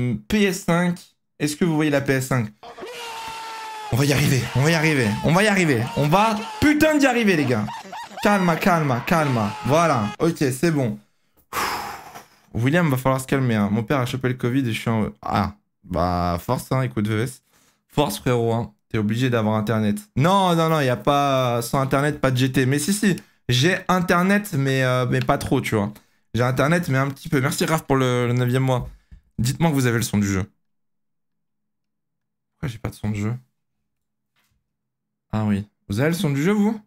PS5. Est-ce que vous voyez la PS5 On va y arriver, on va y arriver, on va y arriver. On va putain d'y arriver, les gars. Calma, calma, calma. Voilà, ok, c'est bon. William, va falloir se calmer. hein. Mon père a chopé le Covid et je suis en... Ah, bah force, hein, écoute VS. Force, frérot, hein. T'es obligé d'avoir Internet. Non, non, non, il a pas... Sans Internet, pas de GT. Mais si, si, j'ai Internet, mais, euh, mais pas trop, tu vois. J'ai Internet, mais un petit peu. Merci, Raph, pour le, le 9 mois. Dites-moi que vous avez le son du jeu. Pourquoi j'ai pas de son de jeu? Ah oui. Vous avez le son du jeu, vous?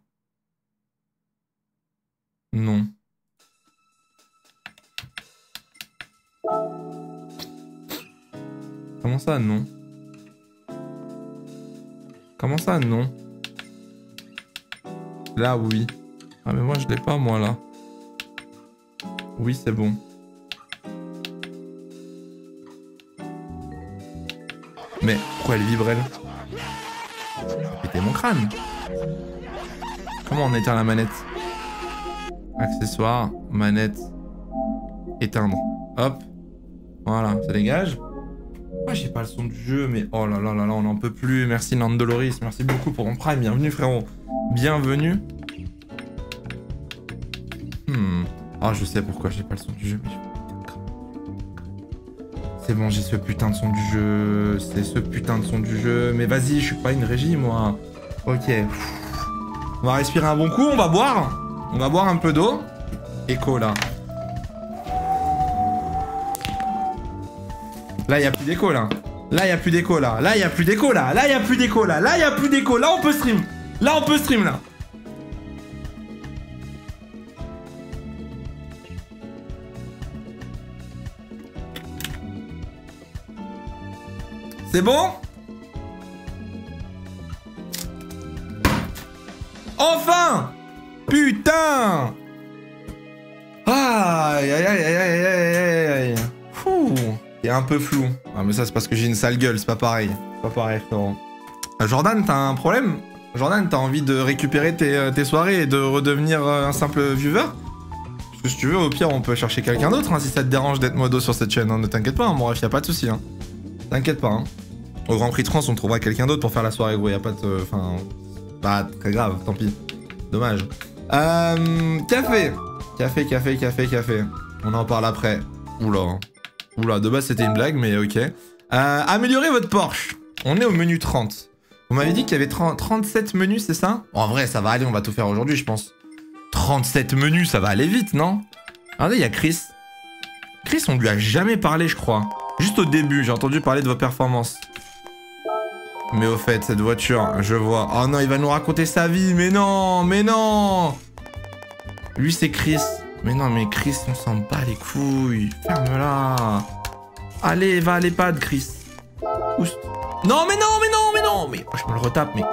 Non. Comment ça, non? Comment ça, non? Là, oui. Ah, mais moi, je l'ai pas, moi, là. Oui, c'est bon. Mais pourquoi elle vibre, elle C'était mon crâne. Comment on éteint la manette? Accessoires, manette, éteindre. Hop. Voilà, ça dégage. Moi, j'ai pas le son du jeu, mais oh là là là là, on n'en peut plus. Merci Nandoloris, merci beaucoup pour mon prime. Bienvenue, frérot. Bienvenue. Hmm. Oh, je sais pourquoi j'ai pas le son du jeu, mais C'est bon, j'ai ce putain de son du jeu. C'est ce putain de son du jeu. Mais vas-y, je suis pas une régie, moi. Ok. On va respirer un bon coup, on va boire. On va boire un peu d'eau. Écho, là. Là, il y a plus d'écho, là. Là, il a plus d'écho, là. Là, il a plus d'écho, là. Là, il a plus d'écho, là. Là, il a plus d'écho. Là, on peut stream. Là, on peut stream, là. C'est bon Enfin Putain Aïe aïe aïe aïe aïe aïe un peu flou. Ah mais ça c'est parce que j'ai une sale gueule, c'est pas pareil. C'est pas pareil frérot. Euh, Jordan, t'as un problème Jordan, t'as envie de récupérer tes, euh, soirées et de redevenir euh, un simple viewer Parce que si tu veux, au pire, on peut chercher quelqu'un d'autre hein, si ça te dérange d'être modo sur cette chaîne. hein. Ne t'inquiète pas, hein, mon ref, y a pas de souci. Hein. T'inquiète pas. Hein. Au Grand Prix de France, on trouvera quelqu'un d'autre pour faire la soirée, gros. Y a pas de. Enfin. Pas très grave, tant pis. Dommage. Euh. Café Café, café, café, café. On en parle après. Oula. Oula, de base c'était une blague, mais ok. Euh, améliorer votre Porsche. On est au menu 30. Vous m'avez dit qu'il y avait 30 37 menus, c'est ça? En vrai, ça va aller, on va tout faire aujourd'hui, je pense. 37 menus, ça va aller vite, non? Regardez, il y a Chris. Chris, on lui a jamais parlé, je crois. Juste au début, j'ai entendu parler de vos performances. Mais au fait, cette voiture, je vois. Oh non, il va nous raconter sa vie, mais non, mais non Lui, c'est Chris. Mais non, mais Chris, on s'en bat les couilles. Ferme-la. Allez, va à l'EHPAD, Chris. Oust. Non, mais non, mais non, mais non Mais je me le retape, mais...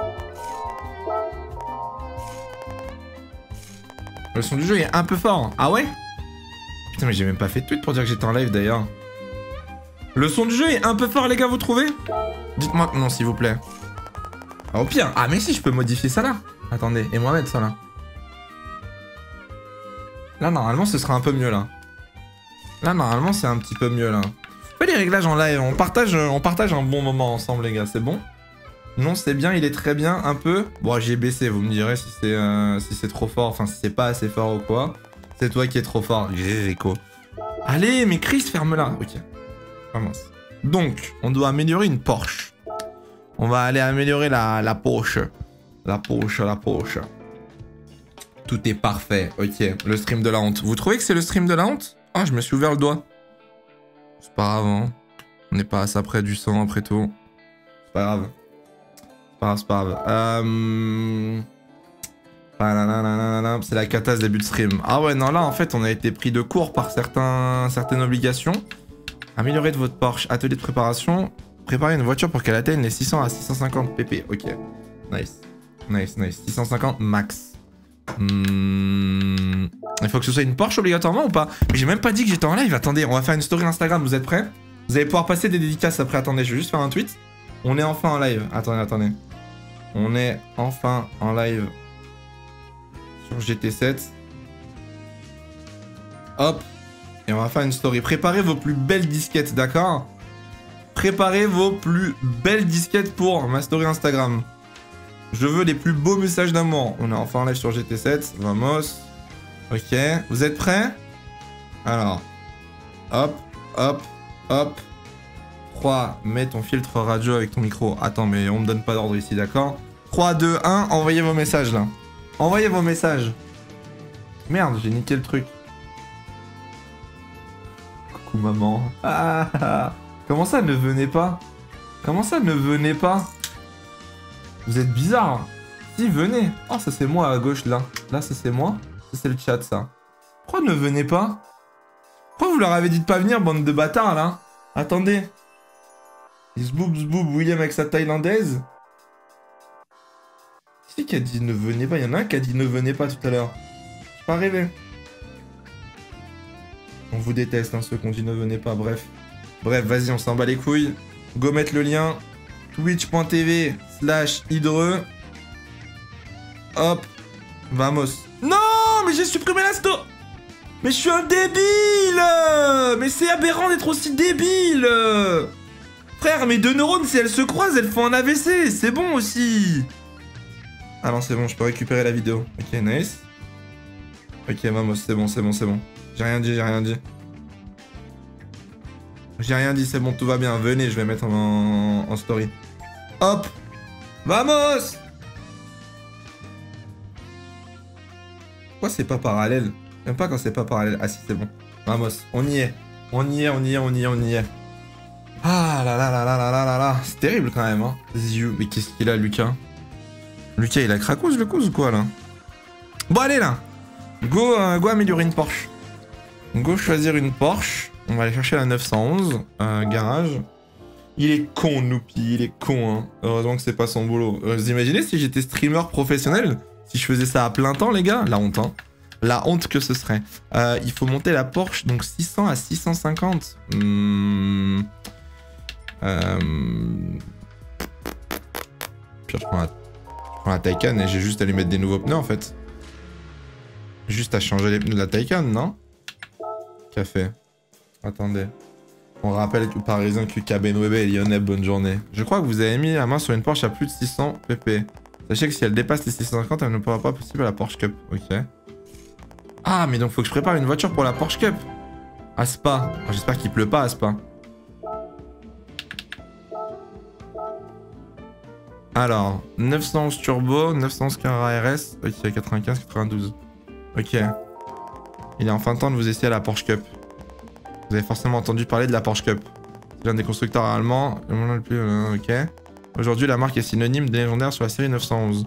Le son du jeu est un peu fort. Ah ouais? Putain, mais j'ai même pas fait de tweet pour dire que j'étais en live, d'ailleurs. Le son du jeu est un peu fort, les gars, vous trouvez Dites-moi non, s'il vous plaît. Ah, au pire. Ah, mais si, je peux modifier ça là. Attendez, et moi mettre ça là. Là, normalement, ce sera un peu mieux là. Là, normalement, c'est un petit peu mieux là. Fais les réglages en live. On partage, on partage un bon moment ensemble, les gars. C'est bon Non, c'est bien. Il est très bien. Un peu. Bon, j'ai baissé. Vous me direz si c'est euh, trop fort. Enfin, si c'est pas assez fort ou quoi. C'est toi qui es trop fort. Rico. Allez, mais Chris, ferme-la. Ok. Commence. Donc, on doit améliorer une Porsche. On va aller améliorer la, Porsche. La Porsche, la Porsche. Tout est parfait. Ok, le stream de la honte. Vous trouvez que c'est le stream de la honte? Ah, je me suis ouvert le doigt. C'est pas grave, hein. On n'est pas à ça près du sang après tout. C'est pas grave. C'est pas grave, c'est pas grave. Euh... C'est la cata ce début de stream. Ah ouais, non, là, en fait, on a été pris de court par certaines obligations. Améliorer de votre Porsche. Atelier de préparation. Préparer une voiture pour qu'elle atteigne les 600 à 650 pp. Ok. Nice. Nice, nice. 650 max. Hmm. Il faut que ce soit une Porsche obligatoirement ou pas? Mais j'ai même pas dit que j'étais en live. Attendez, on va faire une story Instagram. Vous êtes prêts? Vous allez pouvoir passer des dédicaces après. Attendez, je vais juste faire un tweet. On est enfin en live. Attendez, attendez. On est enfin en live sur GT7. Hop. Et on va faire une story. Préparez vos plus belles disquettes, d'accord? Préparez vos plus belles disquettes pour ma story Instagram. Je veux les plus beaux messages d'amour. On est enfin en live sur GT7. Vamos. Ok. Vous êtes prêts? Alors. Hop, hop, hop. 3. Mets ton filtre radio avec ton micro. Attends, mais on me donne pas d'ordre ici, d'accord? 3, 2, 1. Envoyez vos messages là. Envoyez vos messages. Merde, j'ai niqué le truc. Maman. Ah. Comment ça ne venez pas? Comment ça ne venez pas? Vous êtes bizarre. Si, venez. Oh, ça c'est moi à gauche là. Là, ça c'est moi. Ça c'est le chat ça. Pourquoi ne venez pas? Pourquoi vous leur avez dit de pas venir, bande de bâtards là? Attendez. Zboob zboob William avec sa thaïlandaise. Qui qui a dit ne venez pas? Il y en a un qui a dit ne venez pas tout à l'heure. Je pas rêvé. On vous déteste, hein, ceux qu'on dit ne venez pas, bref. Bref, vas-y, on s'en bat les couilles. Go mettre le lien. Twitch.tv slash hydreux. Hop. Vamos. Non, mais j'ai supprimé la sto... Mais je suis un débile Mais c'est aberrant d'être aussi débile Frère, mes deux neurones, si elles se croisent, elles font un AVC. C'est bon aussi. Ah non, c'est bon, je peux récupérer la vidéo. Ok, nice. Ok, vamos, c'est bon, c'est bon, c'est bon. J'ai rien dit, j'ai rien dit. J'ai rien dit, c'est bon, tout va bien. Venez, je vais mettre en, story. Hop Vamos Pourquoi c'est pas parallèle? J'aime pas quand c'est pas parallèle. Ah si, c'est bon. Vamos, on y est. On y est, on y est, on y est, on y est. Ah là là là là là là là là. C'est terrible quand même, hein. Mais qu'est-ce qu'il a, Lucas? Lucas, il a cracose le cause ou quoi, là? Bon, allez, là Go, euh, go améliorer une Porsche. Go choisir une Porsche. On va aller chercher la 911, un garage. Il est con, Noupi, il est con, hein. Heureusement que c'est pas son boulot. Euh, vous imaginez si j'étais streamer professionnel Si je faisais ça à plein temps, les gars La honte, hein. La honte que ce serait. Euh, il faut monter la Porsche, donc 600 à 650. Hmm. Euh... Puis je prends, la... je prends la Taycan et j'ai juste à lui mettre des nouveaux pneus, en fait. Juste à changer les pneus de la Taycan, non Café. Attendez. On rappelle que Parisien QK Benwebe et Lyonnais, bonne journée. Je crois que vous avez mis la main sur une Porsche à plus de 600 pp. Sachez que si elle dépasse les 650, elle ne pourra pas possible à la Porsche Cup. Ok. Ah, mais donc faut que je prépare une voiture pour la Porsche Cup. À Spa. J'espère qu'il pleut pas à. Alors, 911 turbo, 911 Carrera RS, ok, 95, 92. Ok. Il est enfin temps de vous essayer à la Porsche Cup. Vous avez forcément entendu parler de la Porsche Cup. C'est l'un des constructeurs allemands. Euh, ok. Aujourd'hui, la marque est synonyme des légendaires sur la série 911.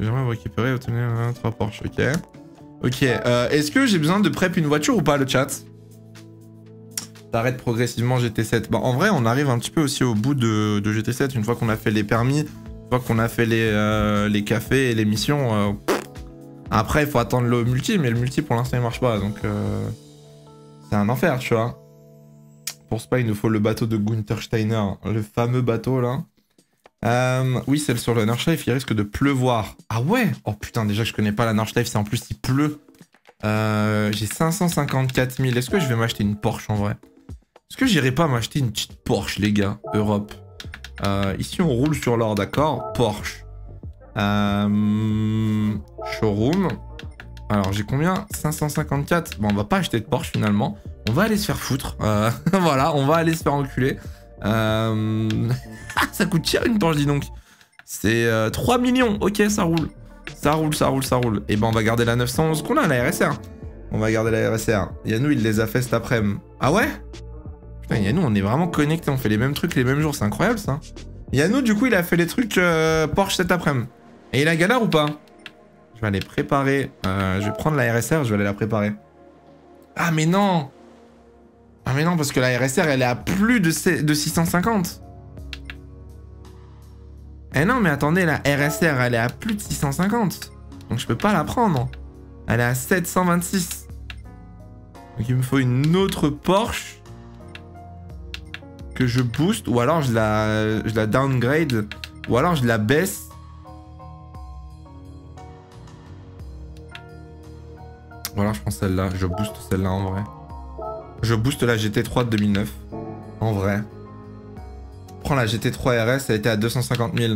J'aimerais vous récupérer obtenir 3 Porsche. Ok. Ok. Euh, est-ce que j'ai besoin de prep une voiture ou pas, le chat? T'arrêtes progressivement GT7. Bah, en vrai, on arrive un petit peu aussi au bout de, GT7 une fois qu'on a fait les permis, une fois qu'on a fait euh, les cafés et les missions. Après, il faut attendre le multi, mais le multi pour l'instant il marche pas donc. C'est un enfer, tu vois. Pour Spa, il nous faut le bateau de Gunther Steiner, le fameux bateau là. Euh, oui, celle sur le Nordschleife, il risque de pleuvoir. Ah ouais? Oh putain, déjà je connais pas la Nordschleife, c'est en plus il pleut. Euh, j'ai 554 000. Est-ce que je vais m'acheter une Porsche en vrai? Est-ce que j'irai pas m'acheter une petite Porsche, les gars? Europe. Euh, ici, on roule sur l'or, d'accord? Porsche. Showroom. Alors j'ai combien? 554. Bon, on va pas acheter de Porsche finalement. On va aller se faire foutre. Euh, voilà, on va aller se faire enculer. Euh... ça coûte cher une Porsche, dis donc. C'est 3 euh, millions. Ok, ça roule. Ça roule, ça roule, ça roule. Et ben on va garder la 911 qu'on a, la RSR. On va garder la RSR. Yannou, il les a fait cet après-midi. Ah ouais? Putain, Yannou, on est vraiment connectés. On fait les mêmes trucs les mêmes jours. C'est incroyable ça. Yannou, du coup, il a fait les trucs euh, Porsche cet après-midi. Et il a galère ou pas je vais aller préparer. Euh, je vais prendre la RSR, je vais aller la préparer. Ah, mais non Ah, mais non, parce que la RSR, elle est à plus de, de 650. Eh non, mais attendez, la RSR, elle est à plus de 650. Donc je peux pas la prendre. Elle est à 726. Donc il me faut une autre Porsche que je booste ou alors je la, je la downgrade ou alors je la baisse Voilà, je prends celle-là. Je booste celle-là en vrai. Je booste la GT3 de 2009. En vrai. prends la GT3 RS, elle était à 250 000.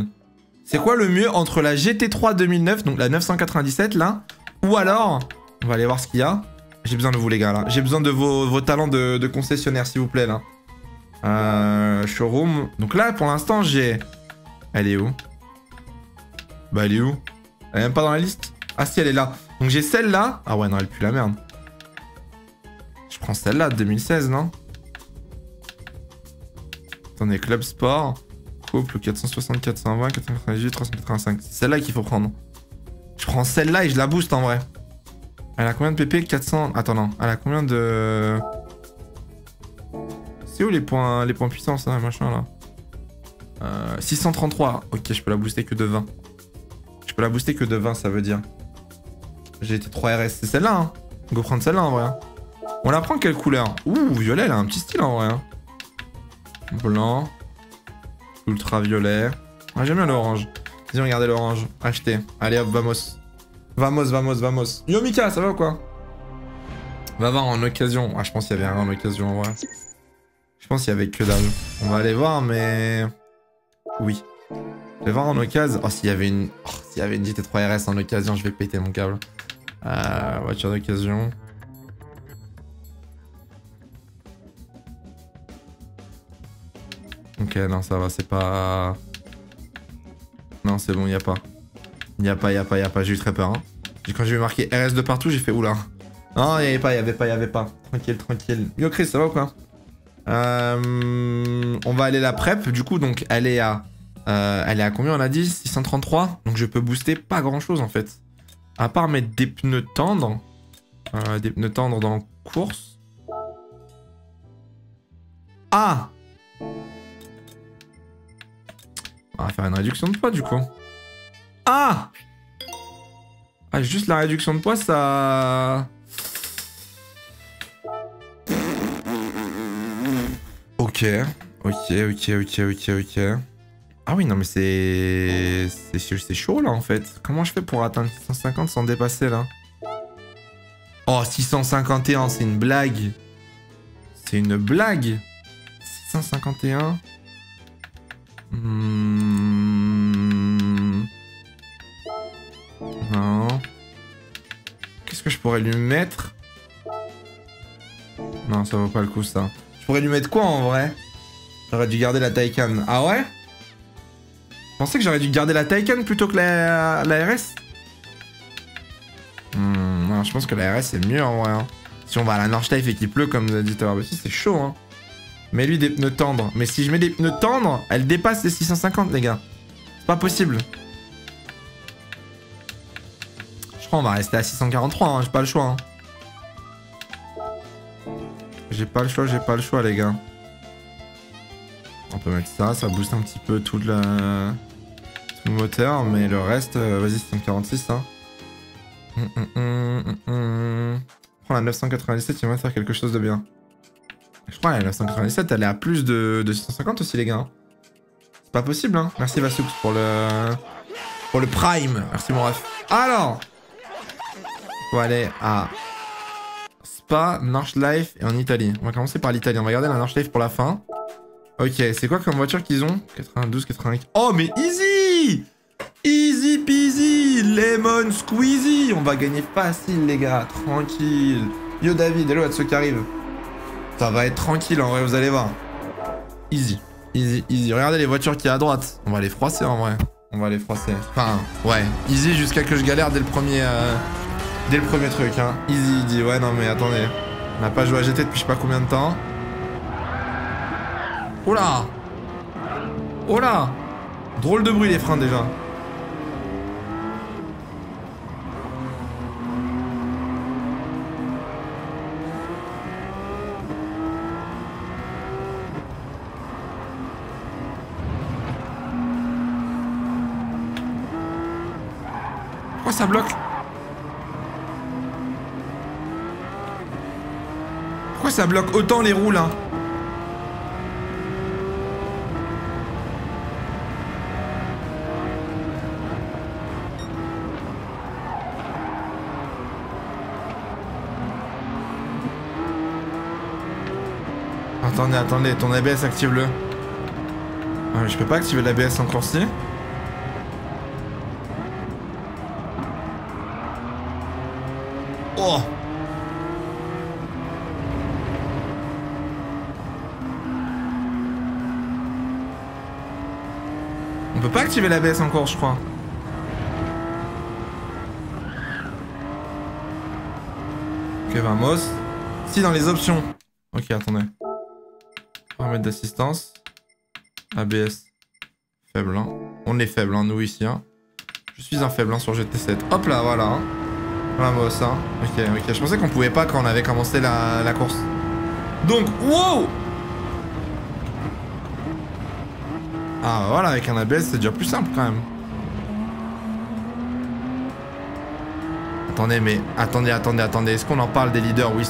C'est quoi le mieux entre la GT3 2009, donc la 997 là, ou alors, on va aller voir ce qu'il y a. J'ai besoin de vous les gars là, j'ai besoin de vos, talents de, concessionnaire s'il vous plaît là. Euh, showroom. Donc là pour l'instant j'ai... Elle est où? Bah elle est où? Elle est même pas dans la liste? Ah si elle est là. Donc j'ai celle-là. Ah ouais non elle pue la merde. Je prends celle-là de 2016 non? Attendez, Club Sport. Couple 460, 420, 498, 385. C'est celle-là qu'il faut prendre. Je prends celle-là et je la booste en vrai. Elle a combien de PP 400... Attends, non. Elle a combien de... C'est où les points, les points puissance, là, machin, là? 633. Euh, ok, je peux la booster que de 20. Je peux la booster que de 20, ça veut dire. J'ai été 3 RS. C'est celle-là, hein. Peut prendre celle-là, en vrai. On la prend quelle couleur? Ouh, violet, elle a un petit style, en vrai. Hein. Blanc. Ultraviolet. Ah, j'aime bien l'orange. Vas-y, regardez l'orange. Achetez. Allez hop, vamos. Vamos, vamos, vamos. Yo Mika, ça va ou quoi? Va voir en occasion. Ah, je pense qu'il y avait rien en occasion en vrai. Je pense qu'il y avait que dalle. On va aller voir, mais... Oui. Je vais voir en occasion. Oh, s'il y avait une... Oh, s'il y avait une GT3 RS en occasion, je vais péter mon câble. Euh, voiture d'occasion. Ok, non, ça va, c'est pas... Non, c'est bon, y a pas. Y a pas, y a pas, y a pas, j'ai eu très peur. Hein. Quand j'ai vu marqué RS de partout, j'ai fait oula. Non, y avait pas, y avait pas, y avait pas. Tranquille, tranquille. Yo Chris, ça va ou quoi? Euh, On va aller la prep, du coup, donc elle est à... Euh, elle est à combien on a dit? 633 Donc je peux booster pas grand chose en fait. À part mettre des pneus tendres. Euh, des pneus tendres dans course. Ah On va faire une réduction de poids du coup. Ah Ah, juste la réduction de poids, ça... Ok, ok, ok, ok, ok, ok. Ah oui, non mais c'est... C'est chaud là en fait. Comment je fais pour atteindre 650 sans dépasser là? Oh, 651, c'est une blague. C'est une blague. 651. Hmm. Non. Qu'est-ce que je pourrais lui mettre? Non, ça vaut pas le coup ça. Je pourrais lui mettre quoi en vrai? J'aurais dû garder la Taycan. Ah ouais? Je pensais que j'aurais dû garder la Taycan plutôt que la, RS hmm, Non, je pense que la RS c'est mieux en vrai. Hein. Si on va à la Nordschleife et qu'il pleut comme dit l'heure, c'est chaud hein. Mets lui des pneus tendres. Mais si je mets des pneus tendres, elle dépasse les 650, les gars. C'est pas possible. Je crois qu'on va rester à 643, hein. j'ai pas le choix. Hein. J'ai pas le choix, j'ai pas le choix, les gars. On peut mettre ça, ça booste un petit peu tout le, tout le moteur, mais le reste, euh, vas-y, 646, hein. Hum, hum, hum, Prends la 997, il va faire quelque chose de bien. Je crois la 997, elle est à plus de, 650 aussi, les gars. Hein. C'est pas possible, hein. Merci Vasux pour le... Pour le Prime. Merci mon ref. Alors On va aller à Spa, Nordschleife et en Italie. On va commencer par l'Italie. On va garder la Nordschleife pour la fin. Ok, c'est quoi comme voiture qu'ils ont 92, 95... Oh, mais easy Easy peasy Lemon squeezy On va gagner facile, les gars. Tranquille. Yo, David, hello à ceux qui arrivent. Ça va être tranquille en vrai, vous allez voir. Easy. Easy, easy. Regardez les voitures qui y a à droite. On va les froisser en vrai. On va les froisser. Enfin, ouais. Easy jusqu'à que je galère dès le premier... Euh, dès le premier truc, hein. Easy, easy. Ouais, non mais attendez. On n'a pas joué à GT depuis je sais pas combien de temps. Oula Oula Drôle de bruit les freins déjà. ça bloque Pourquoi ça bloque autant les roues là Attendez, attendez, ton ABS active-le. Ah, mais je peux pas activer l'ABS encore si Oh On peut pas activer l'ABS encore, je crois. Ok, vamos. Si, dans les options. Ok, attendez. Paramètres d'assistance. ABS. Faible, hein. On est faible, hein, nous, ici, hein. Je suis un faible, hein, sur GT7. Hop là, voilà, hein. Vamos, hein. Ok, ok. Je pensais qu'on pouvait pas quand on avait commencé la, course. Donc, wow Ah, voilà, avec un ABS, c'est déjà plus simple, quand même. Attendez, mais... Attendez, attendez, attendez. Est-ce qu'on en parle des leaders? Où ils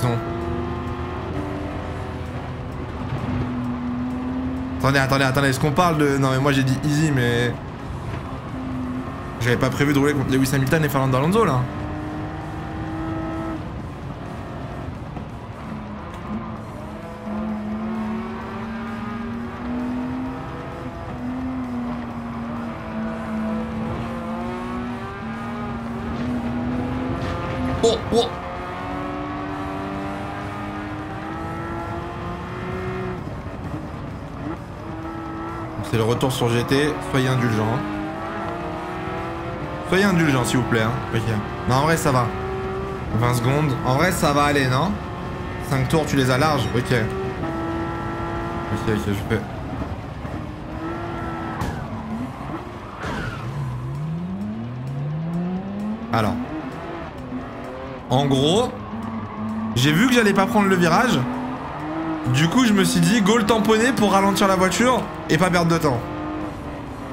Attendez, attendez, attendez. Est-ce qu'on parle de... Non, mais moi, j'ai dit easy, mais... J'avais pas prévu de rouler contre Lewis Hamilton et Fernando Alonso, là. C'est le retour sur GT, soyez indulgents. hein. Soyez indulgents s'il vous plaît. Hein. Ok. Non, en vrai ça va. 20 secondes. En vrai ça va aller, non? 5 tours, tu les as larges Ok. Ok, ok, je fais. Alors. En gros, j'ai vu que j'allais pas prendre le virage. Du coup, je me suis dit, go le tamponner pour ralentir la voiture et pas perdre de temps.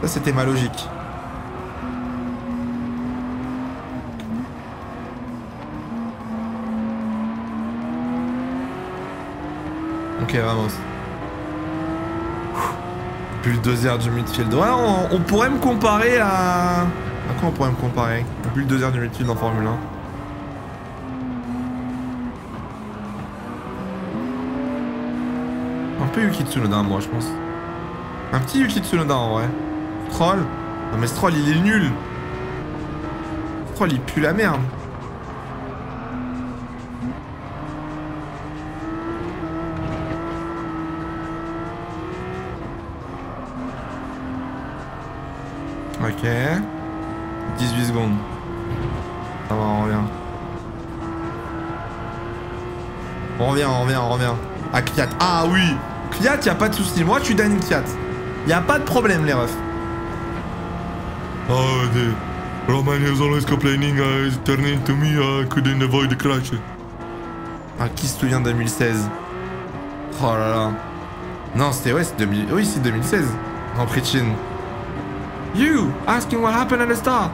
Ça, c'était ma logique. Ok, vamos. Bulldozer du midfield. Ouais, on, on pourrait me comparer à... À quoi on pourrait me comparer? Bulldozer du midfield en Formule 1. Un peu Yuki Tsunoda, moi, je pense. Un petit Yuki Tsunoda, en vrai. Stroll Non, mais Stroll, il est nul. Stroll, il pue la merde. Ok. 18 secondes. Ça va, on revient. On revient, on revient, on revient. Ah, Kiat. Ah oui Kiat, y a pas de souci. Moi, tu donnes Kiat. Y a pas de problème, les refs. Oh, the Roman is always complaining, uh, turning to me, I couldn't avoid the crash. Ah, qui se souvient de 2016 Oh là là. Non, c'était ouais, c'est 2000... Oui, c'est 2016. Grand Prix de Chine. You asking what happened at the start.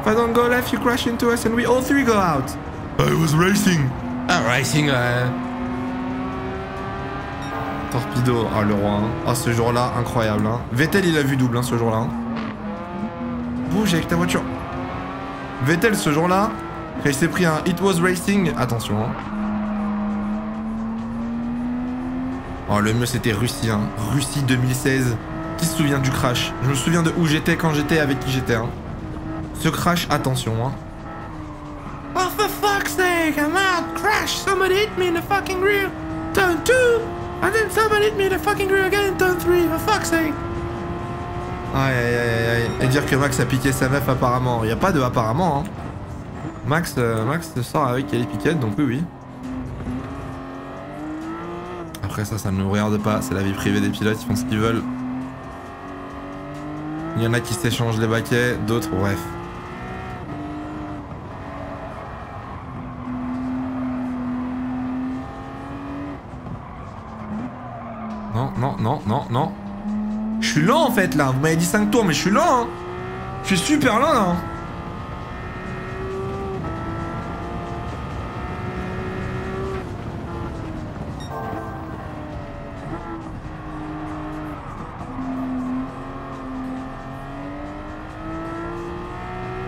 If I don't go left, you crash into us and we all three go out. I was racing. Ah, racing, ouais. Torpedo, ah le roi. hein. Ah, ce jour-là, incroyable. Hein. Vettel, il a vu double hein, ce jour-là. hein. Bouge avec ta voiture. Vettel, ce jour-là, il s'est pris un It Was Racing, attention. Hein. Oh, le mieux, c'était Russie. Hein. Russie 2016. Qui se souvient du crash? Je me souviens de où j'étais quand j'étais avec qui j'étais. Hein. Ce crash, attention. Hein. Oh, for fuck's sake, I'm out. Crash. Somebody hit me in the fucking rear. Turn 2. And then somebody hit me the fucking again in turn 3. For fuck's sake. Aïe aïe aïe aïe. Et dire que Max a piqué sa meuf apparemment. Y a pas de apparemment. Hein. Max, euh, Max sort avec Kelly Piquet, donc oui, oui. Après ça, ça ne nous regarde pas. C'est la vie privée des pilotes, ils font ce qu'ils veulent. Il y en a qui s'échangent les baquets, d'autres, bref. Non, non, non. Je suis lent en fait là. Vous m'avez dit 5 tours, mais je suis lent. Hein. Je suis super lent là.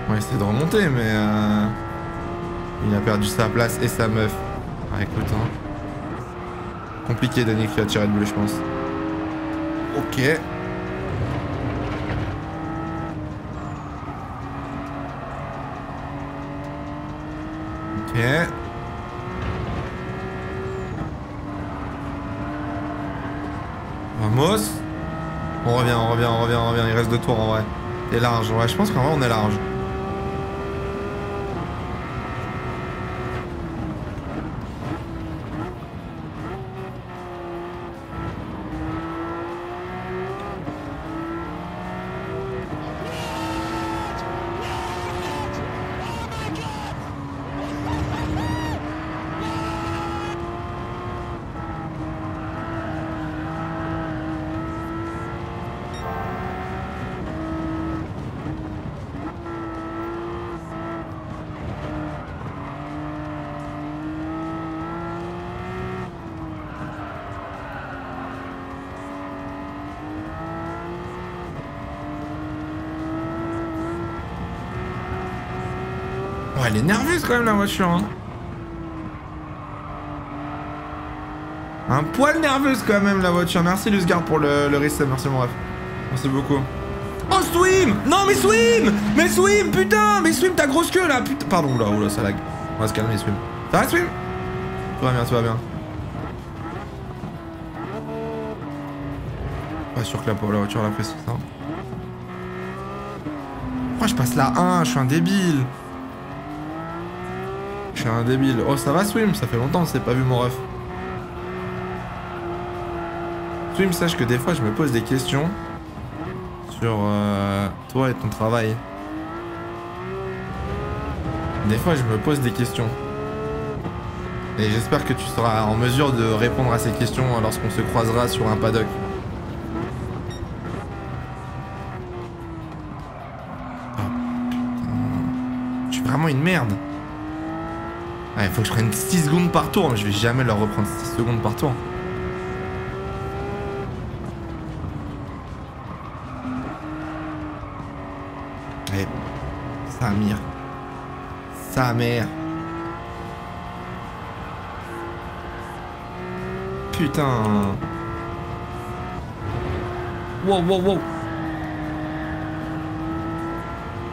On va essayer de remonter, mais euh, il a perdu sa place et sa meuf. Ah, écoute, hein. Compliqué, Danny, qui a tiré le bleu, je pense. Ok. Ok. Vamos. On revient, on revient, on revient, on revient. Il reste deux tours en vrai. T'es large. Ouais, je pense qu'en vrai on est large. Quand même la voiture. Hein. Un poil nerveuse quand même la voiture. Merci Lusgard pour le, le reset, merci mon ref. Merci beaucoup. Oh Swim Non mais Swim Mais Swim putain Mais Swim ta grosse queue là putain Pardon là, oula ça lag. On va se calmer Swim. Ça va Swim? Tout va bien, tout va bien. Pas sûr que la, la voiture l'apprécie ça. Pourquoi je passe la 1 Je suis un débile. Je suis un débile. Oh ça va Swim Ça fait longtemps c'est pas vu mon ref. Swim, sache que des fois je me pose des questions sur euh, toi et ton travail. Des fois je me pose des questions. Et j'espère que tu seras en mesure de répondre à ces questions lorsqu'on se croisera sur un paddock. Oh. Je suis vraiment une merde. Il faut que je prenne 6 secondes par tour. Je vais jamais leur reprendre 6 secondes par tour. Eh, sa mère. Sa mère. Putain. Wow, wow, wow.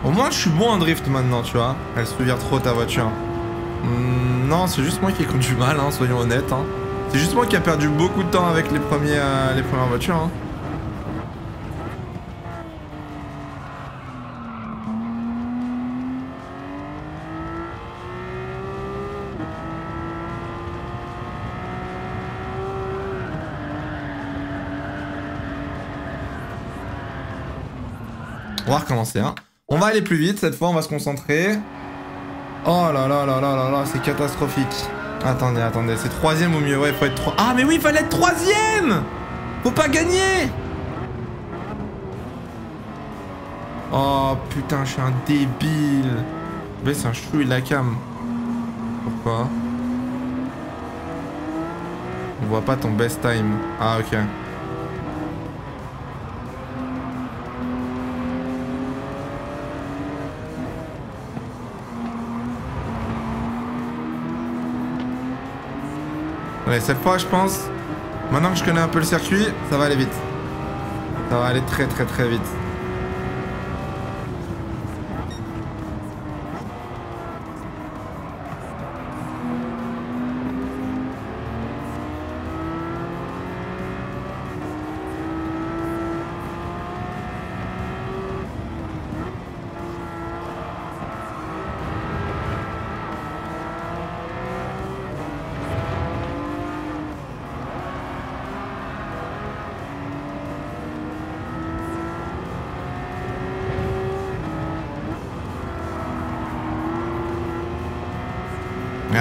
Au moins, je suis bon en drift maintenant, tu vois. Elle se souvient trop ta voiture. Hmm, non, c'est juste moi qui ai conduit mal, hein, soyons honnêtes. Hein. C'est juste moi qui a perdu beaucoup de temps avec les, euh, premières voitures. Hein. On va recommencer, hein. On va aller plus vite, cette fois on va se concentrer. Oh là là là là là là, c'est catastrophique. Attendez, attendez, c'est troisième ou mieux, ouais, faut être trois. Ah mais oui, il fallait être troisième Faut pas gagner Oh putain, je suis un débile. Baisse un chou la cam. Pourquoi? On voit pas ton best time. Ah ok. Ouais, cette fois, je pense, maintenant que je connais un peu le circuit, ça va aller vite. Ça va aller très très très vite.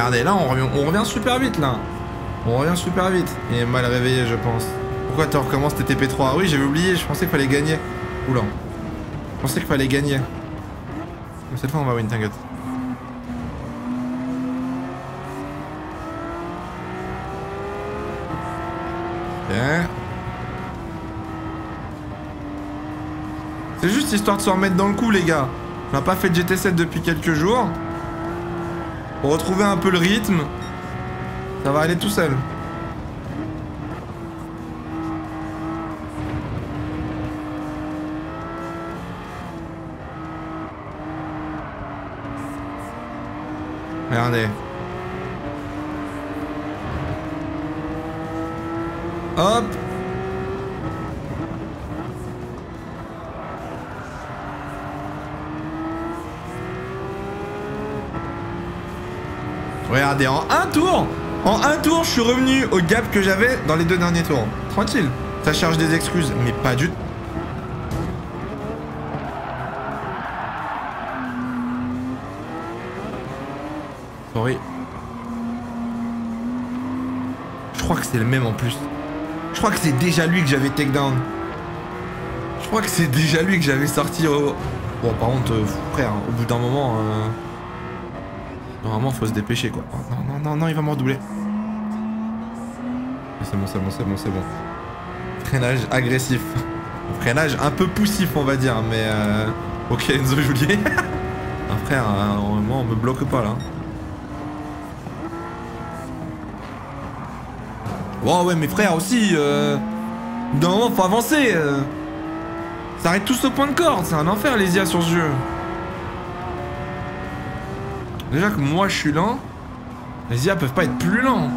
Regardez, là, on revient, super vite, là. On revient super vite. Il est mal réveillé, je pense. Pourquoi tu recommences tes TP3 Ah oui, j'avais oublié, je pensais qu'il fallait gagner. Oula. Je pensais qu'il fallait gagner. Mais cette fois, on va win, t'inquiète. C'est juste histoire de se remettre dans le coup, les gars. On n'a pas fait de GT7 depuis quelques jours. Retrouver un peu le rythme, ça va aller tout seul. Regardez. Hop Regardez, en un tour, en un tour, je suis revenu au gap que j'avais dans les deux derniers tours. Tranquille. Ça charge des excuses, mais pas du tout. Sorry. Je crois que c'est le même en plus. Je crois que c'est déjà lui que j'avais takedown. Je crois que c'est déjà lui que j'avais sorti. Bon, par contre, euh, frère, au bout d'un moment... Euh... Normalement, faut se dépêcher, quoi. Oh, non, non, non, non, il va me redoubler. C'est bon, c'est bon, c'est bon, c'est bon. Freinage agressif. Freinage un peu poussif, on va dire, mais... Euh... Ok, Enzo Juliet. ah, frère, euh, moi, on me bloque pas, là. Oh ouais mais frère aussi euh... D'un moment faut avancer euh... Ça arrête tous au point de corde, c'est un enfer les IA sur ce jeu. Déjà que moi je suis lent, les IA peuvent pas être plus lents.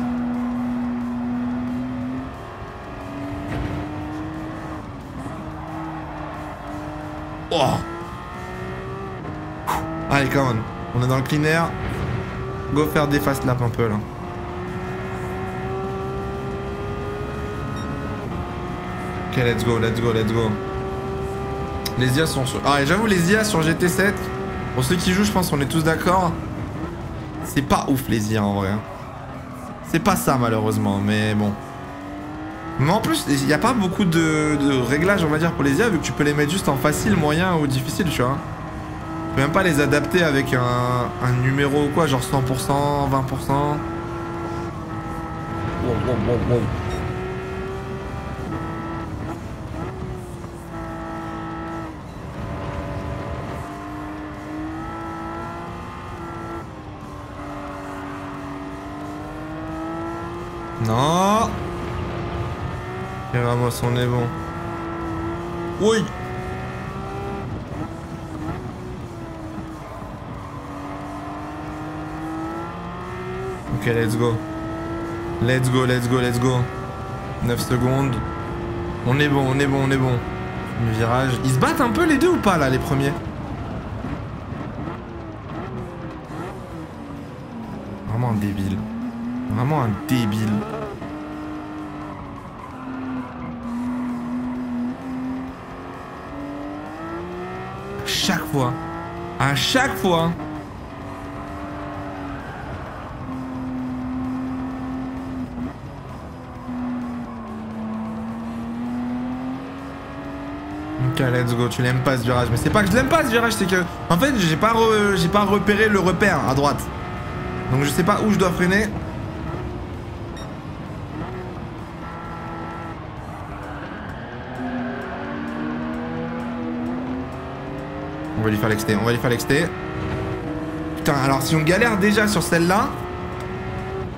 Oh Allez, come on. On est dans le clean air. Go faire des fast laps un peu là. Ok, let's go, let's go, let's go. Les IA sont sur... Ah, j'avoue, les IA sur GT7, pour ceux qui jouent, je pense qu'on est tous d'accord. C'est pas ouf, les IA, en vrai. hein. C'est pas ça, malheureusement, mais bon. Mais en plus, il n'y a pas beaucoup de, réglages, on va dire, pour les IA, vu que tu peux les mettre juste en facile, moyen ou difficile, tu vois. Tu peux même pas les adapter avec un, un numéro ou quoi, genre 100%, 20%. Wow, wow, wow, wow. Non On est bon. Oui Ok, let's go. Let's go, let's go, let's go. 9 secondes. On est bon, on est bon, on est bon. Le virage. Ils se battent un peu les deux ou pas là, les premiers? Vraiment un débile. Vraiment un débile. Fois. À chaque fois. Ok, let's go. Tu l'aimes pas ce virage. Mais c'est pas que je l'aime pas ce virage, c'est que. En fait, j'ai pas, re- pas repéré le repère à droite. Donc je sais pas où je dois freiner. Va lui faire l'exté, on va lui faire l'exté. Putain, alors si on galère déjà sur celle-là,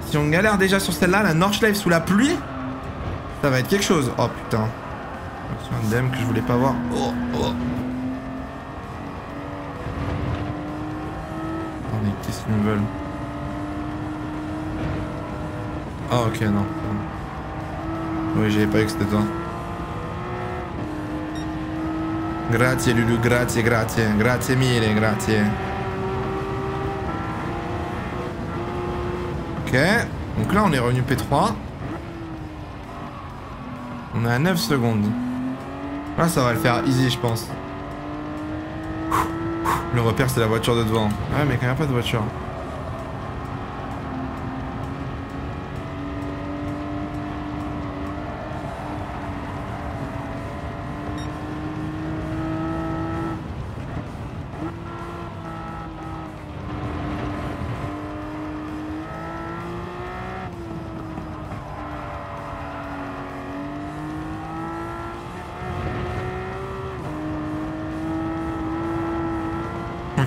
si on galère déjà sur celle-là, la Nordschleife sous la pluie, ça va être quelque chose. Oh putain. C'est un DM que je voulais pas voir. Oh, oh. Attendez, qu'est-ce qu'ils me veulent? Ah ok, non. Oui, j'avais pas vu que c'était toi. Grazie Lulu, grazie, grazie, grazie mille, grazie. Ok, donc là on est revenu P3. On est à 9 secondes. Là ça va le faire easy je pense. Le repère c'est la voiture de devant. Ouais mais quand a pas de voiture.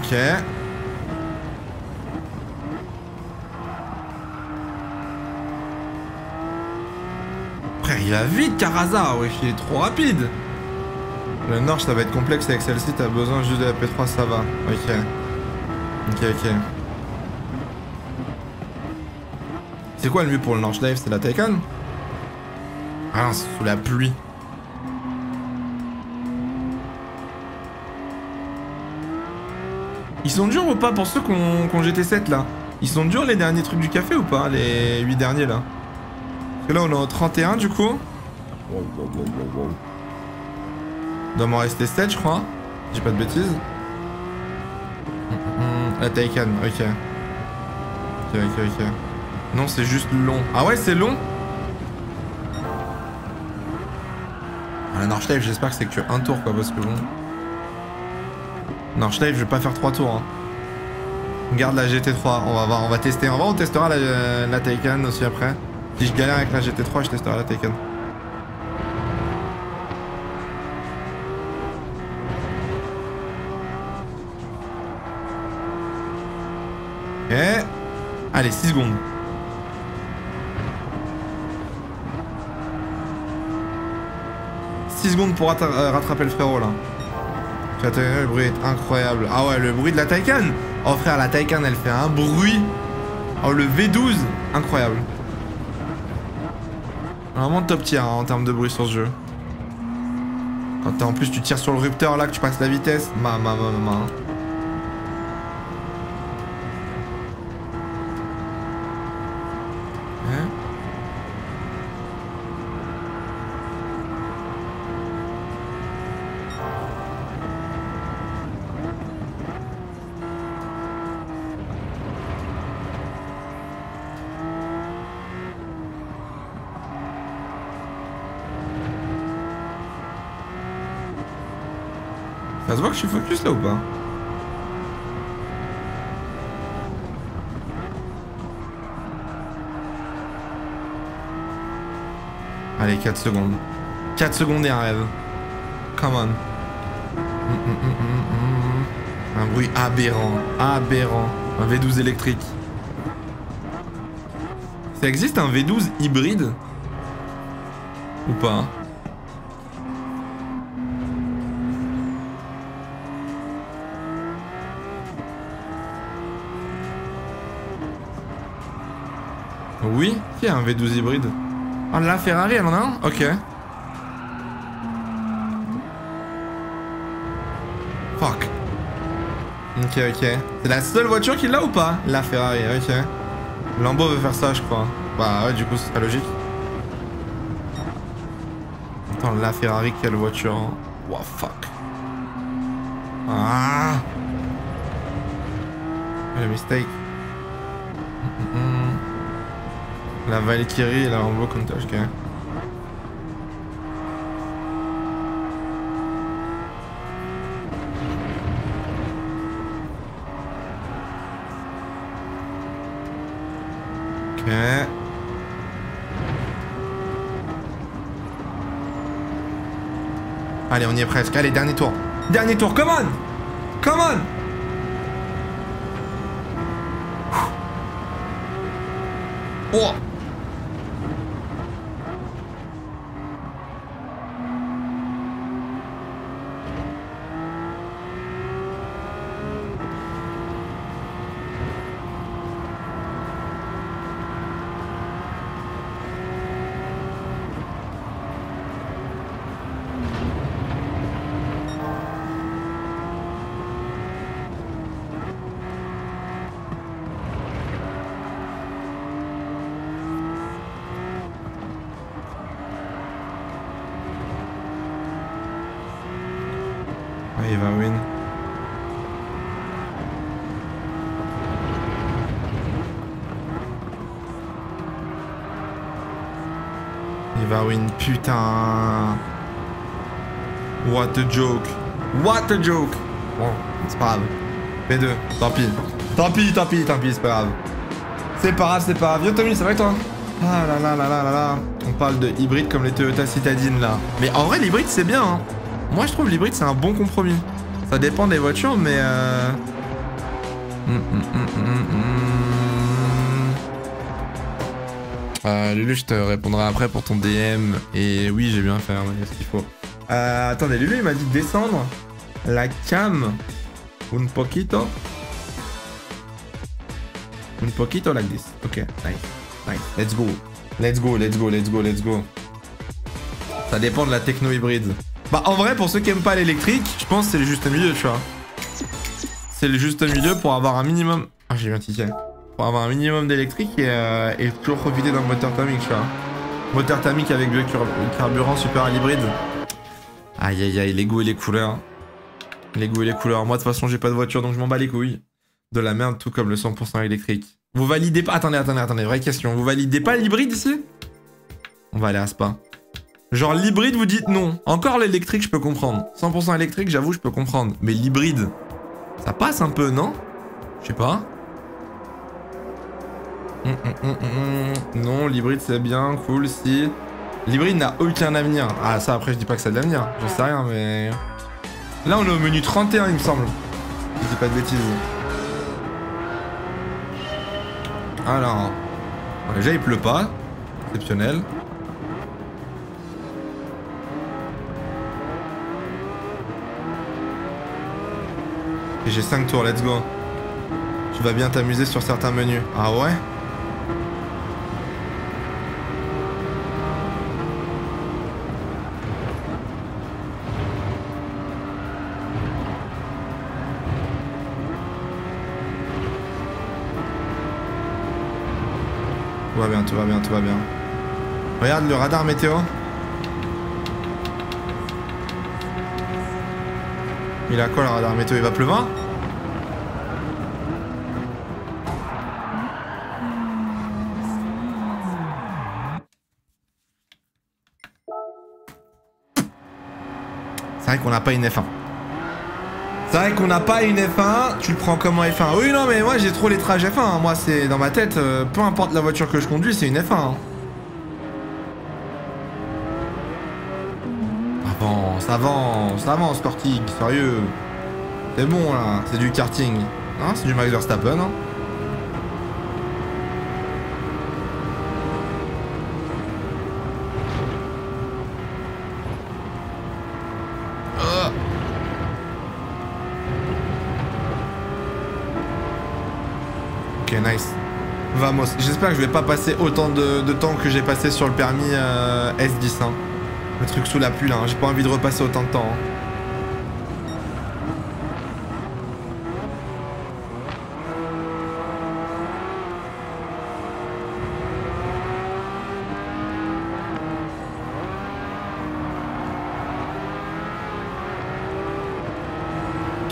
Ok. Frère, il va vite, Karaza. Wesh, il est trop rapide. Le Nord, ça va être complexe avec celle-ci. T'as besoin juste de la P3, ça va. Ok. Ok, ok. C'est quoi le mieux pour le Nordschleife C'est la Taycan? Ah, c'est sous la pluie. Sont durs ou pas pour ceux qui ont GT7 là? Ils sont durs les derniers trucs du café ou pas Les 8 derniers là? Parce que là on est au 31 du coup. Doit m'en rester 7 je crois. J'ai pas de bêtises. La Taycan, ok. Ok, ok, ok. Non, c'est juste long. Ah ouais, c'est long? Ah, la j'espère que c'est que un tour quoi, parce que bon. Nordschleife, je vais pas faire trois tours. Hein. On garde la GT3, on va voir, on va tester. En vrai, on testera la, la Taycan aussi après. Si je galère avec la GT3, je testerai la Taycan. Ok. Allez, 6 secondes. secondes pour euh, rattraper le frérot là. Le bruit est incroyable. Ah ouais, le bruit de la Taycan. Oh frère, la Taycan elle fait un bruit. Oh le V12, incroyable. Vraiment top tier hein, en termes de bruit sur ce jeu. Quand en plus tu tires sur le rupteur là, que tu passes la vitesse. Ma ma ma ma. Suis focus là ou pas Allez, 4 secondes. 4 secondes et un rêve. Come on. Mm, mm, mm. Un bruit aberrant. Aberrant. Un V12 électrique. Ça existe un V12 hybride? Ou pas Oui, qui a un V12 hybride Ah, la Ferrari, elle en a un Ok. Fuck. Ok, ok. C'est la seule voiture qui l'a ou pas La Ferrari, ok. Lambo veut faire ça, je crois. Bah ouais, du coup, ce serait logique. Attends, la Ferrari, quelle voiture hein Wow, fuck. Ah Le mistake. Mm, mm, mm. La Valkyrie et la Lambo Countach, ok. Ok. Allez, on y est presque. Allez, dernier tour. Dernier tour, come on Come on Oh Ah, il va win. Il va win, putain. What a joke. What a joke. Bon, c'est pas grave. P2, tant pis. Tant pis, tant pis, tant pis, c'est pas grave. C'est pas grave, c'est pas grave. Yo Tommy, c'est vrai toi? Ah là là là là là là. On parle de hybride comme les Toyota Citadine là. Mais en vrai, l'hybride c'est bien. Hein. Moi je trouve l'hybride c'est un bon compromis. Ça dépend des voitures, mais euh... hum, hum, hum. Lulu, je te répondrai après pour ton DM. Et oui, j'ai bien fait, il y a ce qu'il faut. Euh, attendez, Lulu, il m'a dit de descendre la cam un poquito. Un poquito like this. Ok, nice. Nice. Let's go. Let's go, let's go, let's go, let's go. Ça dépend de la techno hybride. Bah en vrai, pour ceux qui aiment pas l'électrique, je pense que c'est le juste milieu, tu vois. C'est le juste milieu pour avoir un minimum... Ah, j'ai eu un. Pour avoir un minimum d'électrique et, euh, et toujours profiter d'un moteur thermique, tu vois. Moteur thermique avec du carburant super à l'hybride. Aïe aïe aïe, les goûts et les couleurs. Les goûts et les couleurs. Moi, de toute façon, j'ai pas de voiture, donc je m'en bats les couilles. De la merde, tout comme le 100% électrique. Vous validez pas... Attendez, attendez, attendez, vraie question. Vous validez pas l'hybride ici? On va aller à Spa. Genre l'hybride, vous dites non. Encore l'électrique, je peux comprendre. 100% électrique, j'avoue, je peux comprendre. Mais l'hybride, ça passe un peu, non? Je sais pas. Hum, hum, hum, non, l'hybride c'est bien, cool, si. L'hybride n'a aucun avenir. Ah, ça après, je dis pas que ça a de l'avenir. J'en sais rien, mais. Là, on est au menu 31, il me semble. Je dis pas de bêtises. Alors. Déjà, il pleut pas. Exceptionnel. J'ai 5 tours, let's go. Tu vas bien t'amuser sur certains menus. Ah ouais? Va bien, tout va bien, tout va bien. Regarde le radar météo. Il a quoi le radar météo? Il va pleuvoir? C'est vrai qu'on n'a pas une F1. C'est vrai qu'on n'a pas une F1, tu le prends comment F1 Oui non mais moi j'ai trop les trajets F1, hein. moi c'est dans ma tête, euh, peu importe la voiture que je conduis, c'est une F1. Hein. Avance, avance, avance Cortig, sérieux. C'est bon là, c'est du karting. Hein, c'est du Max Verstappen. Hein. nice. Vamos. Que je vais pas passer autant de, temps que j'ai passé sur le permis euh, S10. Hein. Le truc sous la pluie là. Hein. J'ai pas envie de repasser autant de temps. Hein.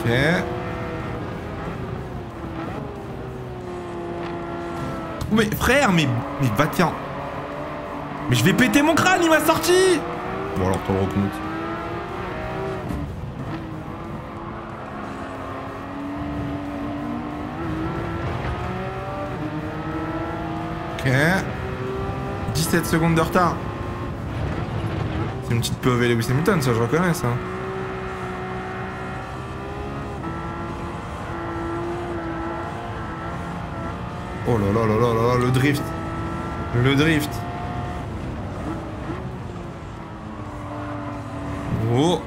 Ok. Mais frère, mais, mais va tiens. Mais je vais péter mon crâne, il m'a sorti Bon alors toi le reconnaître. Ok. 17 secondes de retard. C'est une petite POV Lewis Hamilton, ça je reconnais ça. Oh là là là là là, le drift. Le drift. Oh.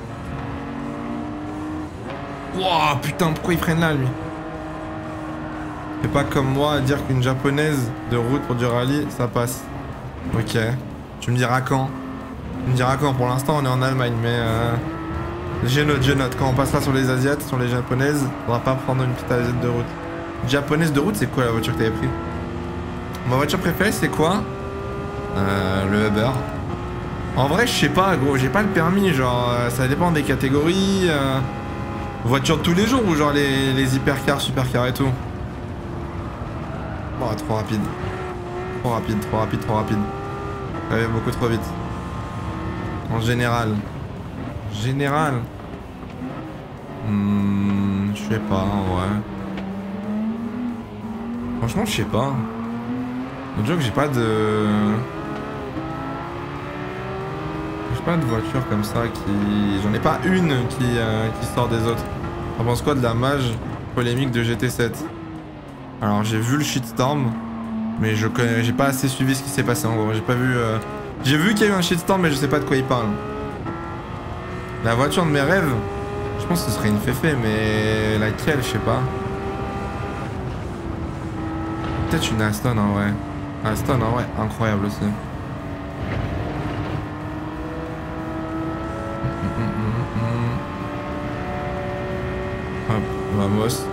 Wow, putain, pourquoi il freine là, lui C'est pas comme moi à dire qu'une japonaise de route pour du rallye, ça passe. Ok. Tu me diras quand Tu me diras quand Pour l'instant, on est en Allemagne, mais... Euh... Je note, je note. Quand on passera sur les Asiates, sur les japonaises, on va pas prendre une petite asiate de route. Japonaise de route, c'est quoi la voiture que t'avais pris? Ma voiture préférée, c'est quoi euh, Le Uber. En vrai, je sais pas, gros, j'ai pas le permis, genre, euh, ça dépend des catégories. Euh, voiture de tous les jours ou genre les, les hypercars, supercars et tout Oh, trop rapide. Trop rapide, trop rapide, trop rapide. Ça beaucoup trop vite. En général. Général. Hmm, je sais pas, ouais. Franchement, je sais pas. Que j'ai pas de... J'ai pas de voiture comme ça qui... J'en ai pas une qui, euh, qui sort des autres. On pense quoi de la mage polémique de GT7 Alors j'ai vu le shitstorm, mais je. J'ai pas assez suivi ce qui s'est passé en gros. J'ai pas vu... Euh, j'ai vu qu'il y a eu un shitstorm, mais je sais pas de quoi il parle. La voiture de mes rêves, je pense que ce serait une féfé, mais laquelle, je sais pas. Peut-être une Aston en vrai. Aston en vrai, incroyable aussi. Hop, vamos.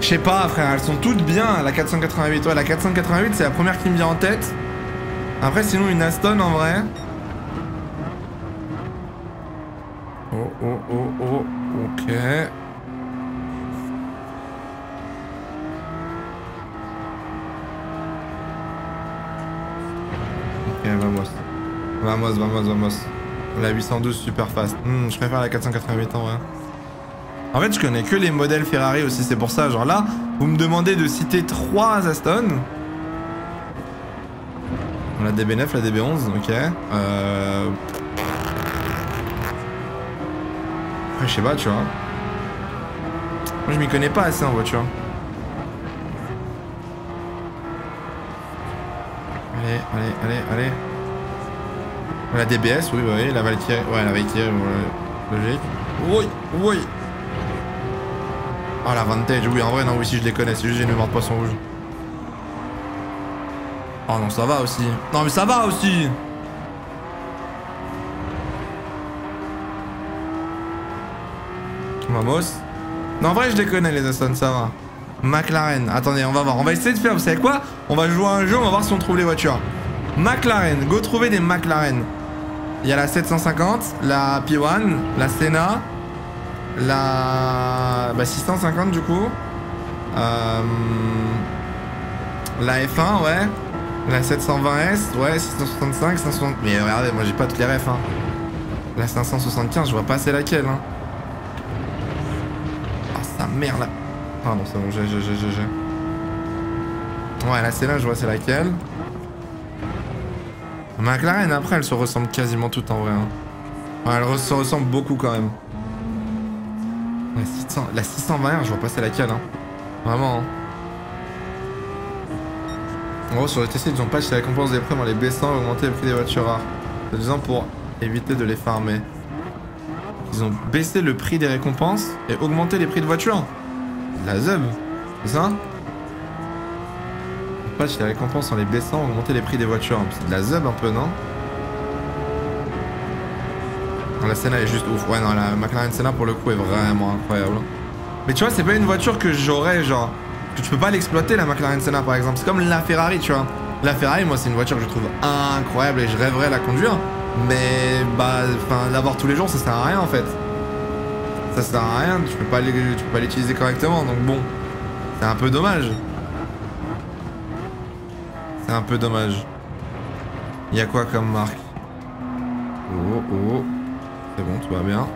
Je sais pas, frère, elles sont toutes bien, la 488. Ouais, la 488, c'est la première qui me vient en tête. Après, sinon, une Aston en vrai. Oh, oh, oh, oh, ok. Vamos. Vamos, vamos, vamos. La 812 super fast. Hmm, je préfère la 488 en vrai. En fait, je connais que les modèles Ferrari aussi, c'est pour ça. Genre là, vous me demandez de citer 3 Aston. La DB9, la DB11, ok. Euh... Après, je sais pas, tu vois. Moi, je m'y connais pas assez en voiture. Allez, allez, allez, allez. La DBS, oui, oui, la Valkyrie. Ouais, la Valkyrie, ouais, logique. Oui, oui. Oh, la Vantage, oui, en vrai, non, oui, si je les connais, c'est juste j'ai une mémoire de poisson rouge. Oh non, ça va aussi. Non, mais ça va aussi. Vamos. Non, en vrai, je les connais, les Aston, ça va. McLaren. Attendez, on va voir. On va essayer de faire, vous savez quoi? On va jouer à un jeu, on va voir si on trouve les voitures. McLaren. Go trouver des McLaren. Il y a la 750, la P1, la Senna, la bah, 650 du coup. Euh... La F1, ouais. La 720S, ouais, 665, 560. Mais regardez, moi j'ai pas toutes les refs, hein. La 575, je vois pas c'est laquelle, hein. Ah, sa mère là. Pardon, c'est bon, j'ai, j'ai, j'ai, j'ai. Ouais, là c'est là, je vois c'est laquelle. McLaren, après, elle se ressemble quasiment toutes en vrai. Hein. Ouais, elle se ressemble beaucoup quand même. La, 600, la 620R, je vois pas c'est laquelle. Hein. Vraiment. Hein. En gros, sur le TC, ils ont patch la récompense des prêts en les baissant et augmenter le prix des voitures rares. C'est disant pour éviter de les farmer. Ils ont baissé le prix des récompenses et augmenté les prix de voitures. La zeub, c'est ça Patch les récompenses en les baissant, augmenter les prix des voitures. C'est de la zeub un peu, non La Senna est juste ouf. Ouais, non, la McLaren Senna pour le coup est vraiment incroyable. Mais tu vois, c'est pas une voiture que j'aurais, genre. Que tu peux pas l'exploiter, la McLaren Senna par exemple. C'est comme la Ferrari, tu vois. La Ferrari, moi, c'est une voiture que je trouve incroyable et je rêverais la conduire. Mais, bah, enfin, l'avoir tous les jours, ça sert à rien en fait. Ça sert à rien, tu peux pas l'utiliser correctement, donc bon. C'est un peu dommage. C'est un peu dommage. Il y a quoi comme marque? Oh, oh. C'est bon, tout va bien.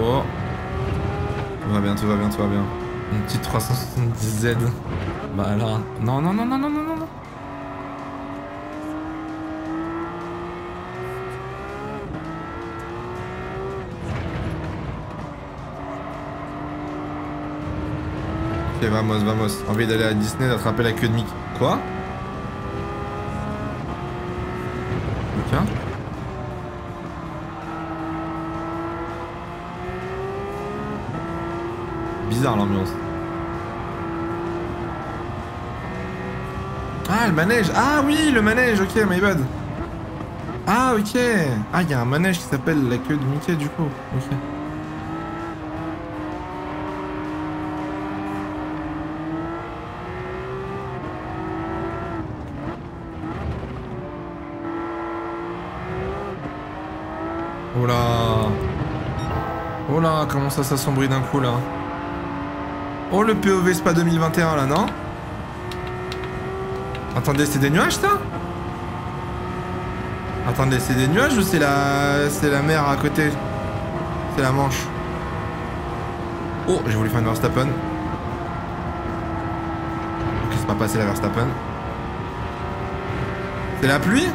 Oh. Tout va bien, tout va bien, tout va bien. Une petite 370Z. Bah là. Non, non, non, non, non, non, non. Ok, vamos, vamos. Envie d'aller à Disney, d'attraper la queue de Mickey. Quoi? Ok. Bizarre l'ambiance. Ah, le manège Ah oui, le manège, ok, my bad. Ah, ok Ah, il y a un manège qui s'appelle la queue de Mickey, du coup. Ok. Oh là Oh là, comment ça s'assombrit d'un coup là Oh le POV Spa 2021 là, non? Attendez, c'est des nuages ça? Attendez, c'est des nuages ou c'est la... c'est la mer à côté? C'est la Manche. Oh, j'ai voulu faire une Verstappen. Ok, c'est pas passé la Verstappen. C'est la pluie?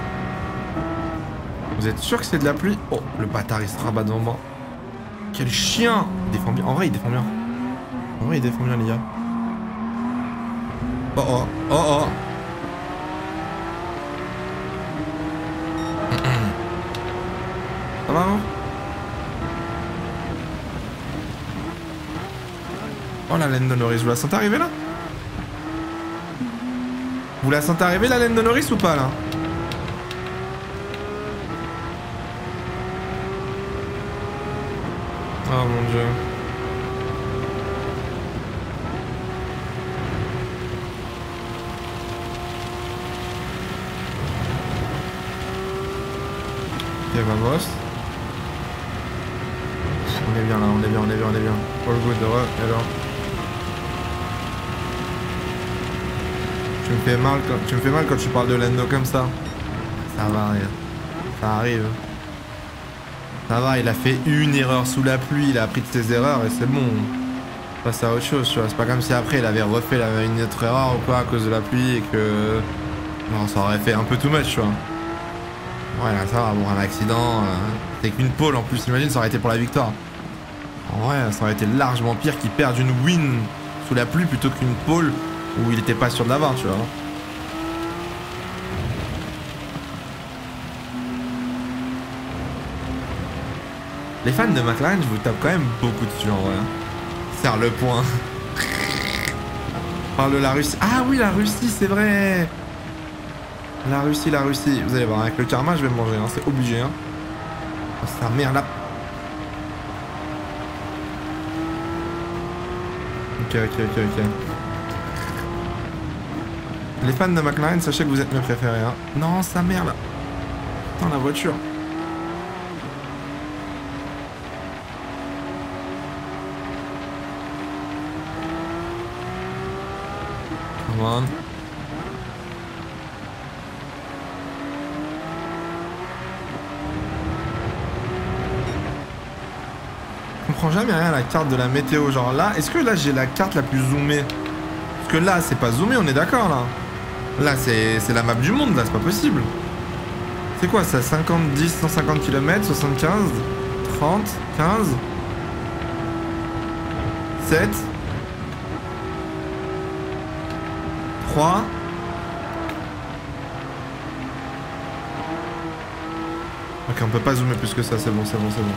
Vous êtes sûr que c'est de la pluie? Oh, le bâtard il se rabat devant moi. Quel chien Il défend bien. En vrai, il défend bien. En vrai, il défend bien, les gars. Oh oh, oh oh. Ça va, non Oh, la laine de Norris, vous la sentez arriver là? Vous la sentez arriver la laine de Norris ou pas là? Oh mon dieu. Ok, vamos. On est bien là, on est bien, on est bien, on est bien. All good, ouais, alors. Tu me fais mal quand tu me fais mal quand tu parles de Lando comme ça. Ça va. Ça arrive. Il a fait une erreur sous la pluie, il a appris de ses erreurs et c'est bon. On passe à autre chose, tu vois. C'est pas comme si après il avait refait la, une autre erreur ou quoi à cause de la pluie et que. Non, ça aurait fait un peu too much, tu vois. Ouais, ça va, bon, un accident. euh, C'est qu'une pole en plus, imagine, ça aurait été pour la victoire. En vrai, ça aurait été largement pire qu'il perde une win sous la pluie plutôt qu'une pole où il était pas sûr de l'avoir. Les fans de McLaren, je vous tape quand même beaucoup dessus en vrai. hein. Serre le point. Parle de la Russie. Ah oui, la Russie, c'est vrai. La Russie, la Russie. Vous allez voir, avec le karma, je vais manger, hein, c'est obligé. Hein. Oh, sa mère là. Ok, ok, ok, ok. Les fans de McLaren, sachez que vous êtes mes préférés. Hein. Non, sa mère là. Attends, la voiture. On. Je comprends jamais rien à la carte de la météo. Genre là, est-ce que là j'ai la carte la plus zoomée? Parce que là, c'est pas zoomé, on est d'accord là. Là, c'est la map du monde, là, c'est pas possible. C'est quoi ça 50, 10, 150 km, 75, 30, 15, 7, 3. Ok, on peut pas zoomer plus que ça, c'est bon, c'est bon, c'est bon.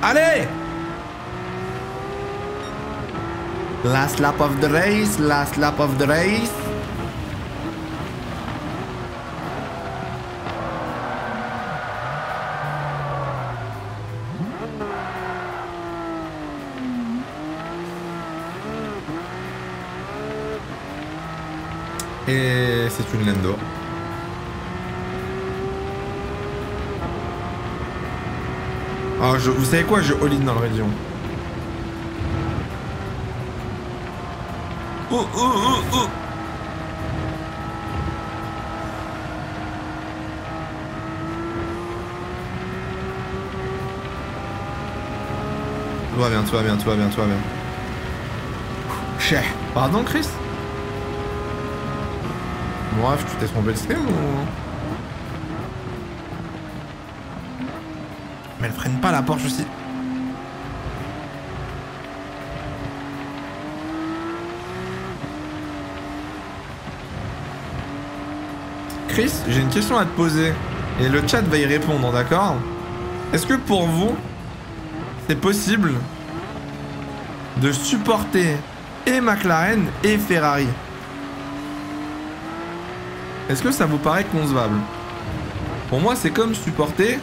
Allez Last lap of the race, last lap of the race. Et c'est une Lando. Ah, je, vous savez quoi Je all-in dans le région. Oh, oh, oh, oh Tout va bien, tout va bien, tout va bien, tout va bien. Pardon, Chris? Bref, tu t'es trompé le stream ou... Mais elle freine pas la Porsche aussi. Chris, j'ai une question à te poser. Et le chat va y répondre, d'accord? Est-ce que pour vous, c'est possible de supporter et McLaren et Ferrari? Est-ce que ça vous paraît concevable? Pour moi, c'est comme supporter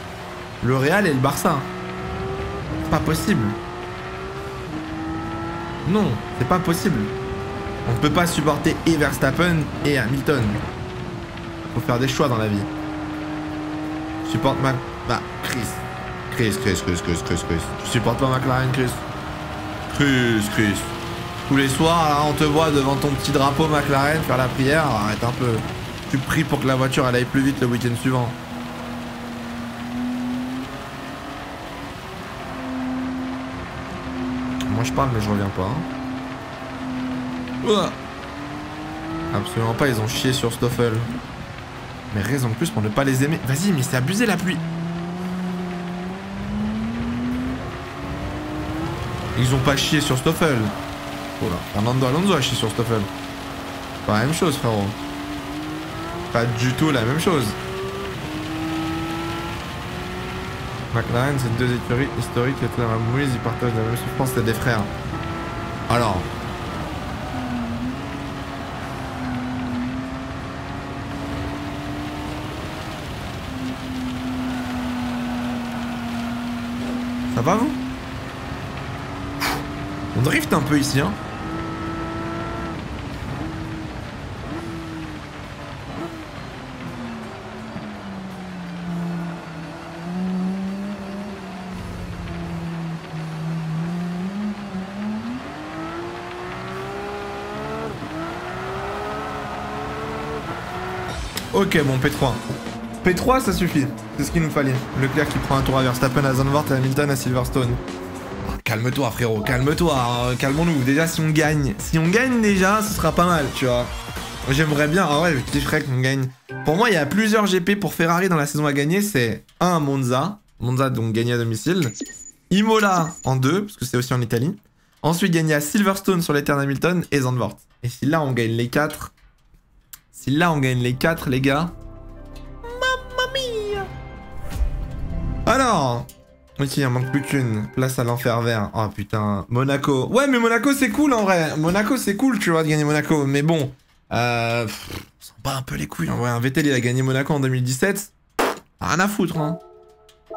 le Real et le Barça. C'est pas possible. Non, c'est pas possible. On ne peut pas supporter et Verstappen et Hamilton. Faut faire des choix dans la vie. Supporte Mac... Bah, Chris. Chris, Chris, Chris, Chris, Chris, Chris. Tu supportes pas McLaren, Chris? Chris, Chris. Tous les soirs, on te voit devant ton petit drapeau McLaren faire la prière. Arrête un peu. Tu pries pour que la voiture elle aille plus vite le week-end suivant. Moi je parle mais je reviens pas. hein. Absolument pas, ils ont chié sur Stoffel. Mais raison de plus pour ne pas les aimer. Vas-y, mais c'est abusé la pluie. Ils ont pas chié sur Stoffel. Oh là, Fernando Alonso a chié sur Stoffel. Pas la même chose, frérot. Pas du tout la même chose. McLaren, c'est deux écuries historiques et la Mouise, ils partagent la même souffrance, c'est des frères. Alors. Ça va vous? On drift un peu ici, hein? Ok, bon, P3. P3, ça suffit. C'est ce qu'il nous fallait. Leclerc qui prend un tour à Verstappen, à Zandvoort, à Hamilton, à Silverstone. Calme-toi, frérot, calme-toi. hein, Calmons-nous. Déjà, si on gagne, si on gagne déjà, ce sera pas mal, tu vois. J'aimerais bien, ah ouais, je kifferais qu'on gagne. Pour moi, il y a plusieurs GP pour Ferrari dans la saison à gagner. C'est un Monza. Monza, donc gagné à domicile. Imola en deux, parce que c'est aussi en Italie. Ensuite, gagner à Silverstone sur les terres d'Hamilton et Zandvoort. Et si là, on gagne les quatre, si là on gagne les 4 les gars. Mamma mia Alors Ok, il en manque plus qu'une. Place à l'enfer vert. Oh putain. Monaco. Ouais mais Monaco c'est cool en vrai. Monaco c'est cool tu vois de gagner Monaco. Mais bon. Euh... pff, on s'en bat un peu les couilles en vrai. Un Vettel il a gagné Monaco en 2017. Rien à foutre hein.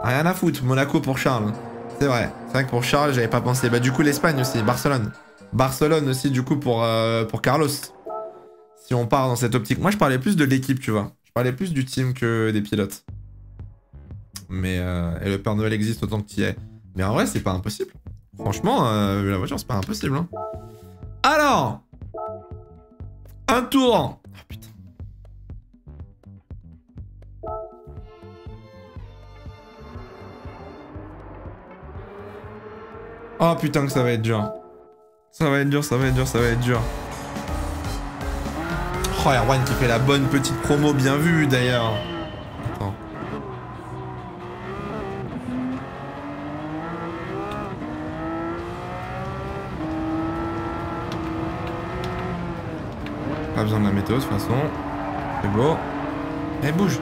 Rien à foutre. Monaco pour Charles. C'est vrai. C'est vrai que pour Charles j'avais pas pensé. Bah du coup l'Espagne aussi. Barcelone. Barcelone aussi du coup pour, euh, pour Carlos. Si on part dans cette optique. Moi, je parlais plus de l'équipe, tu vois. Je parlais plus du team que des pilotes. Mais euh, et le Père Noël existe autant que tu y es. Mais en vrai, c'est pas impossible. Franchement, euh, la voiture, c'est pas impossible. Hein. Alors Un tour Oh putain. Oh putain que ça va être dur. Ça va être dur, ça va être dur, ça va être dur. Oh, Erwan qui fait la bonne petite promo, bien vue d'ailleurs. Attends. Pas besoin de la météo de toute façon. C'est beau. Eh, bouge.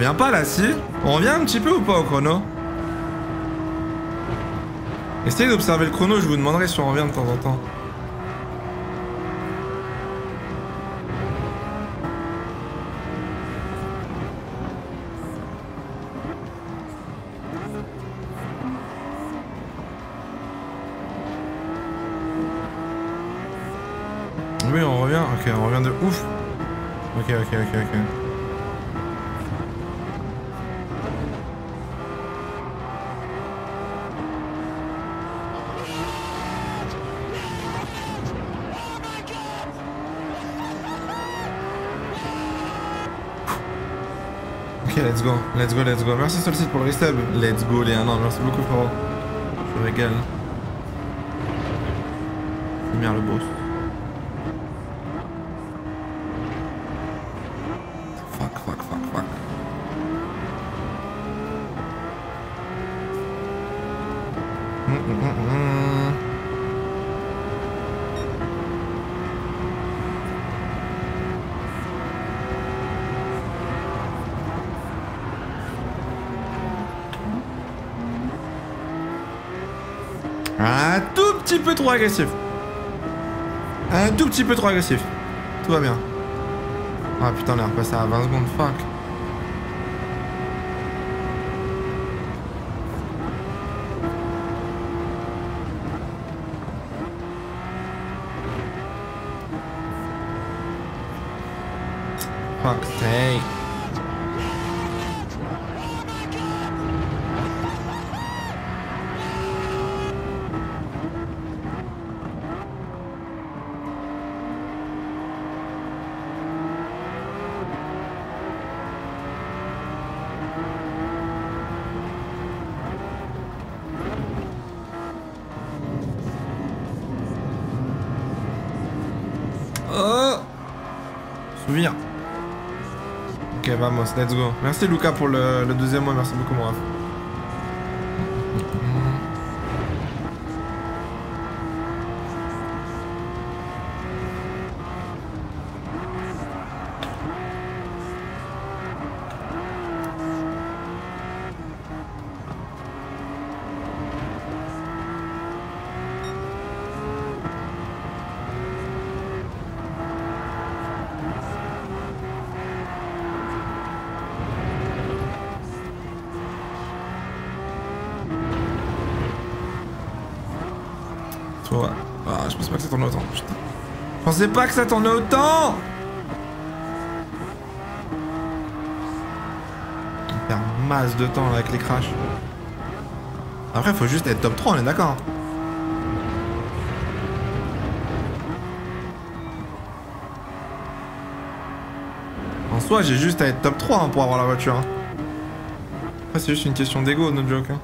Revient pas là, si On revient un petit peu ou pas au chrono Essayez d'observer le chrono, je vous demanderai si on revient de temps en temps. Oui, on revient. Ok, on revient de ouf. Ok, ok, ok, ok. Ok, let's go, let's go, let's go. Merci Solcid pour le resub. Let's go les 1 an, merci beaucoup frérot. Je me régale. Lumière le boss. Fuck, fuck, fuck, fuck. Mm, mm, mm, mm. Un tout petit peu trop agressif. Un tout petit peu trop agressif. Tout va bien. Ah putain, on est repassé à 20 secondes, fuck. Sake. Oh Souvenir. Ok, vamos, Merci Lucas pour le, le deuxième mois, merci beaucoup mon ref. Toi. Ah, autant. Je pensais pas que ça tournait autant On perd masse de temps avec les crashs. Après, faut juste être top 3, on est d'accord. En soi, j'ai juste à être top 3 hein, pour avoir la voiture. hein. C'est juste une question d'ego, no joke. hein.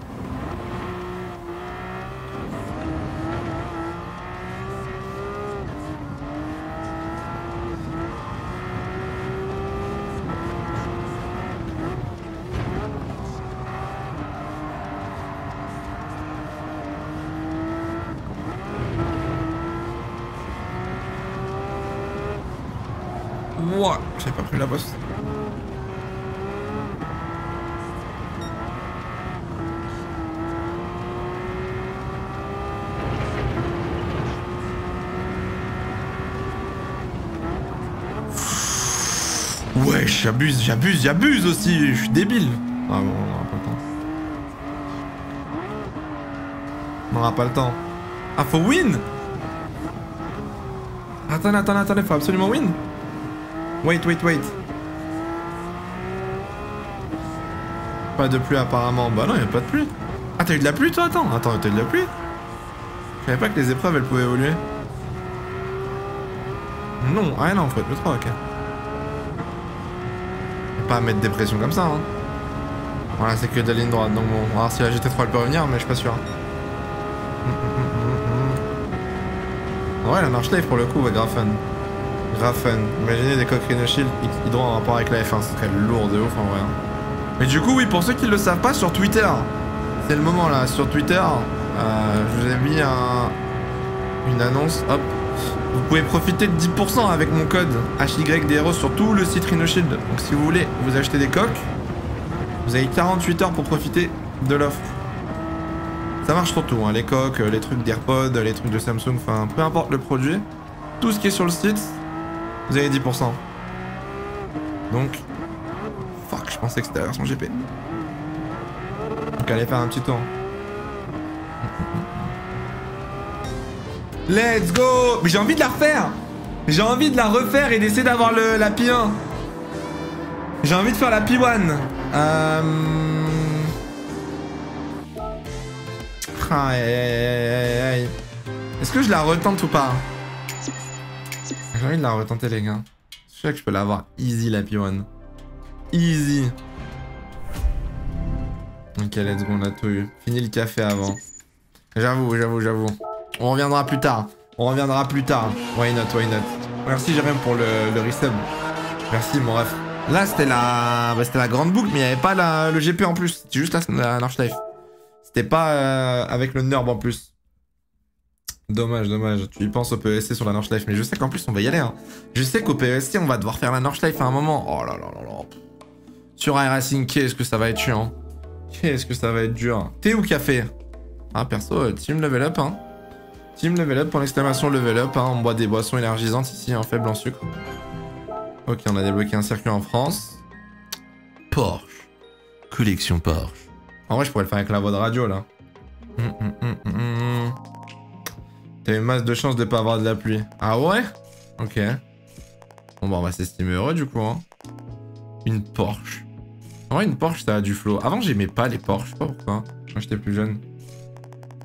Ouah, j'avais pas pris la bosse. Ouais, j'abuse, j'abuse, j'abuse aussi, je suis débile. Ah bon, on aura pas le temps. On aura pas le temps. Ah, faut win Attendez, attendez, attendez, faut absolument win Wait, wait, wait. Pas de pluie apparemment. Bah non, y'a pas de pluie. Ah, t'as eu de la pluie toi Attends, attends, t'as eu de la pluie Je savais pas que les épreuves elles pouvaient évoluer. Non, ah non, faut être le 3, ok. Pas mettre des pressions comme ça, hein. Voilà, c'est que de la ligne droite, donc bon, on va voir si la GT3 elle peut revenir, mais je suis pas sûr. Ouais, la marche live pour le coup, ouais, grave fun. Grave fun. Imaginez des coques Rhino Shield hydro en rapport avec la F1, ce serait lourd de ouf en vrai. hein. Mais du coup, oui, pour ceux qui le savent pas, sur Twitter, c'est le moment là, sur Twitter, euh, je vous ai mis un, une annonce, hop. Vous pouvez profiter de 10% avec mon code HYDRO sur tout le site Rhino Shield. Donc si vous voulez vous acheter des coques, vous avez 48 heures pour profiter de l'offre. Ça marche sur tout, hein, les coques, les trucs d'AirPod, les trucs de Samsung, enfin peu importe le produit. Tout ce qui est sur le site, vous avez 10%. Donc, fuck, je pensais que c'était la version GP. Donc allez faire un petit tour. Let's go Mais j'ai envie de la refaire J'ai envie de la refaire et d'essayer d'avoir la P1. J'ai envie de faire la P1. Euh... Aïe. Est-ce que je la retente ou pas? J'ai envie de la retenter, les gars. Je sais que je peux l'avoir easy, la P1. Easy. Ok, let's go, on a tout eu. Fini le café avant. J'avoue, j'avoue, j'avoue. On reviendra plus tard. On reviendra plus tard. Why not, why not? Merci Jérém pour le, le resub. Merci mon ref. Là c'était la... Bah, c'était la grande boucle, mais il n'y avait pas la... le GP en plus. C'était juste la, la. C'était pas euh, avec le NURB en plus. Dommage, dommage. Tu y penses au PESC sur la Nordschleife, mais je sais qu'en plus on va y aller. Hein. Je sais qu'au PESC on va devoir faire la Nordschleife à un moment. Oh là là là là. Sur iRacing, qu'est-ce que ça va être chiant. Qu'est-ce que ça va être dur. Thé ou café? Ah perso, euh, team level up hein. Team level up pour l'exclamation level up. Hein. On boit des boissons énergisantes ici en faible en sucre. Ok, on a débloqué un circuit en France. Porsche. Collection Porsche. En vrai, je pourrais le faire avec la voix de radio là. Hum, hum, hum, T'as une masse de chance de pas avoir de la pluie. Ah ouais? Ok. Bon bah on va s'estimer heureux du coup. Hein. Une Porsche. En vrai, une Porsche, ça a du flow. Avant, j'aimais pas les Porsche. Je sais pas pourquoi. Quand j'étais plus jeune.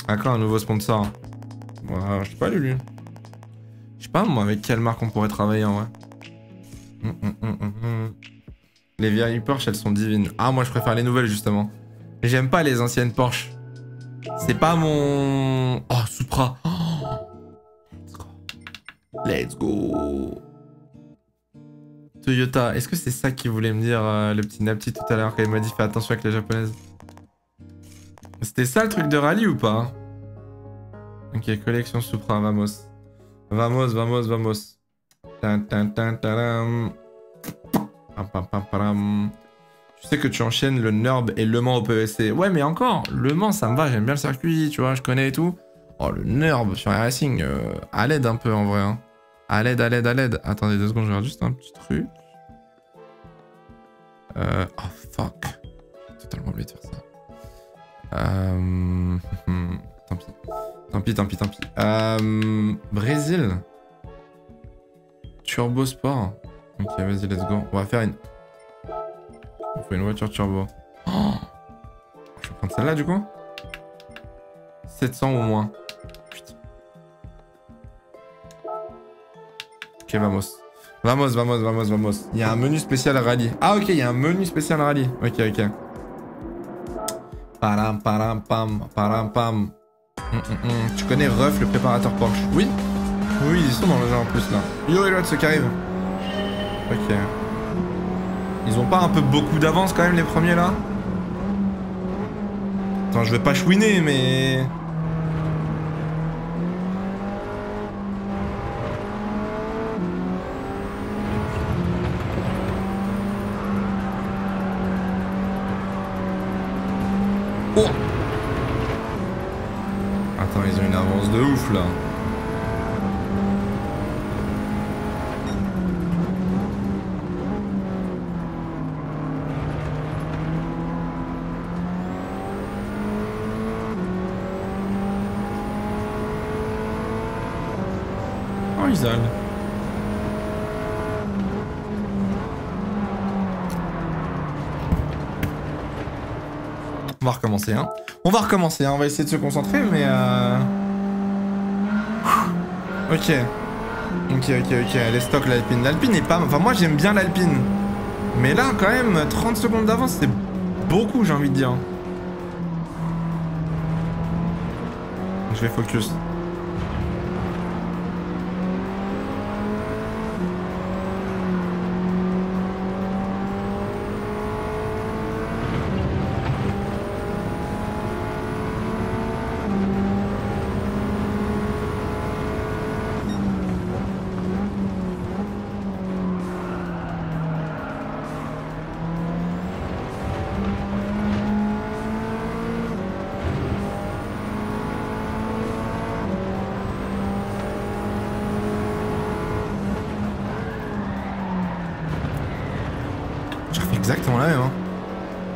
Encore un nouveau sponsor. Je sais pas, lui. Je sais pas, moi, avec quelle marque on pourrait travailler en vrai. Hum, hum, hum, les vieilles Porsche, elles sont divines. Ah, moi, je préfère les nouvelles, justement. J'aime pas les anciennes Porsche. C'est pas mon... Oh, Supra. Let's go. Let's go. Toyota, est-ce que c'est ça qu'il voulait me dire euh, le petit Napti tout à l'heure quand il m'a dit fais attention avec les japonaises? C'était ça le truc de rallye ou pas? Ok, collection Supra, vamos. Vamos, vamos, vamos. Tu sais que tu enchaînes le NURB et Le Mans au PVC. Ouais, mais encore, Le Mans, ça me va, j'aime bien le circuit, tu vois, je connais et tout. Oh, le NURB sur Racing, euh, à l'aide un peu en vrai. Hein. À l'aide, à l'aide, à l'aide. Attendez deux secondes, je regarde juste un petit truc. Euh... Oh, fuck. Totalement oublié de faire ça. Euh... tant pis. Tant pis, tant pis, tant pis. Euh... Brésil. Turbo Sport. Ok, vas-y, let's go. On va faire une... Il faut une voiture turbo. Oh je vais prendre celle-là, du coup 700 ou moins. Ok, vamos. Vamos, vamos, vamos, vamos. Il y a un menu spécial rallye. Ah, ok, il y a un menu spécial rallye. Ok, ok. Param, param, pam, param, pam. Hum, hum, hum. Tu connais Ruff, le préparateur Porsche Oui Oui, ils sont dans le jeu en plus, là. Yo, et l'autre, ceux qui arrivent. Ok. Ils ont pas un peu beaucoup d'avance, quand même, les premiers, là? Attends, je vais pas chouiner, mais... Oh Attends, ils ont une avance de ouf là. Oh, ils allent. On va recommencer, hein. On va recommencer, hein. On va essayer de se concentrer, mais euh... Ok. Ok, ok, ok. Les stocks, l'Alpine. L'Alpine est pas... Enfin, moi, j'aime bien l'Alpine. Mais là, quand même, 30 secondes d'avance, c'est beaucoup, j'ai envie de dire. Je vais focus.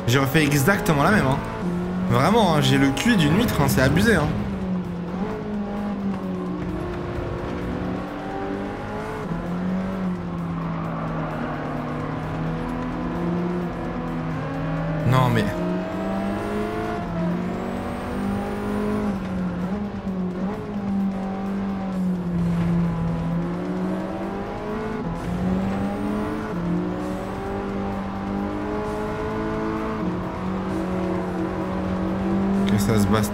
J'ai refait exactement la même. Hein. Vraiment, hein, j'ai le cul d'une huître, hein, c'est abusé. Hein.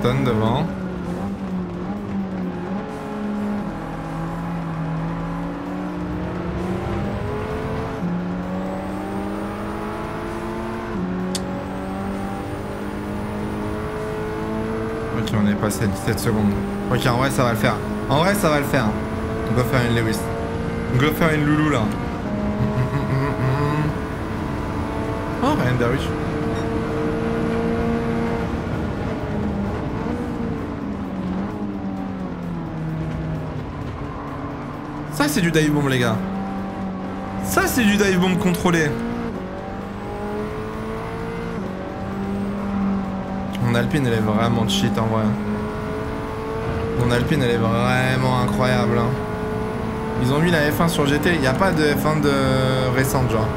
Devant. Ok, on est passé à 17 secondes. Ok, en vrai, ça va le faire. En vrai, ça va le faire. On va faire une Lewis. On va faire une Loulou là. Oh, Ryan Darwish. C'est du dive bomb, les gars. Ça, c'est du dive bomb contrôlé. Mon Alpine, elle est vraiment cheat en vrai. Mon Alpine, elle est vraiment incroyable. hein. Ils ont mis la F1 sur GT. Il n'y a pas de F1 de récente, genre.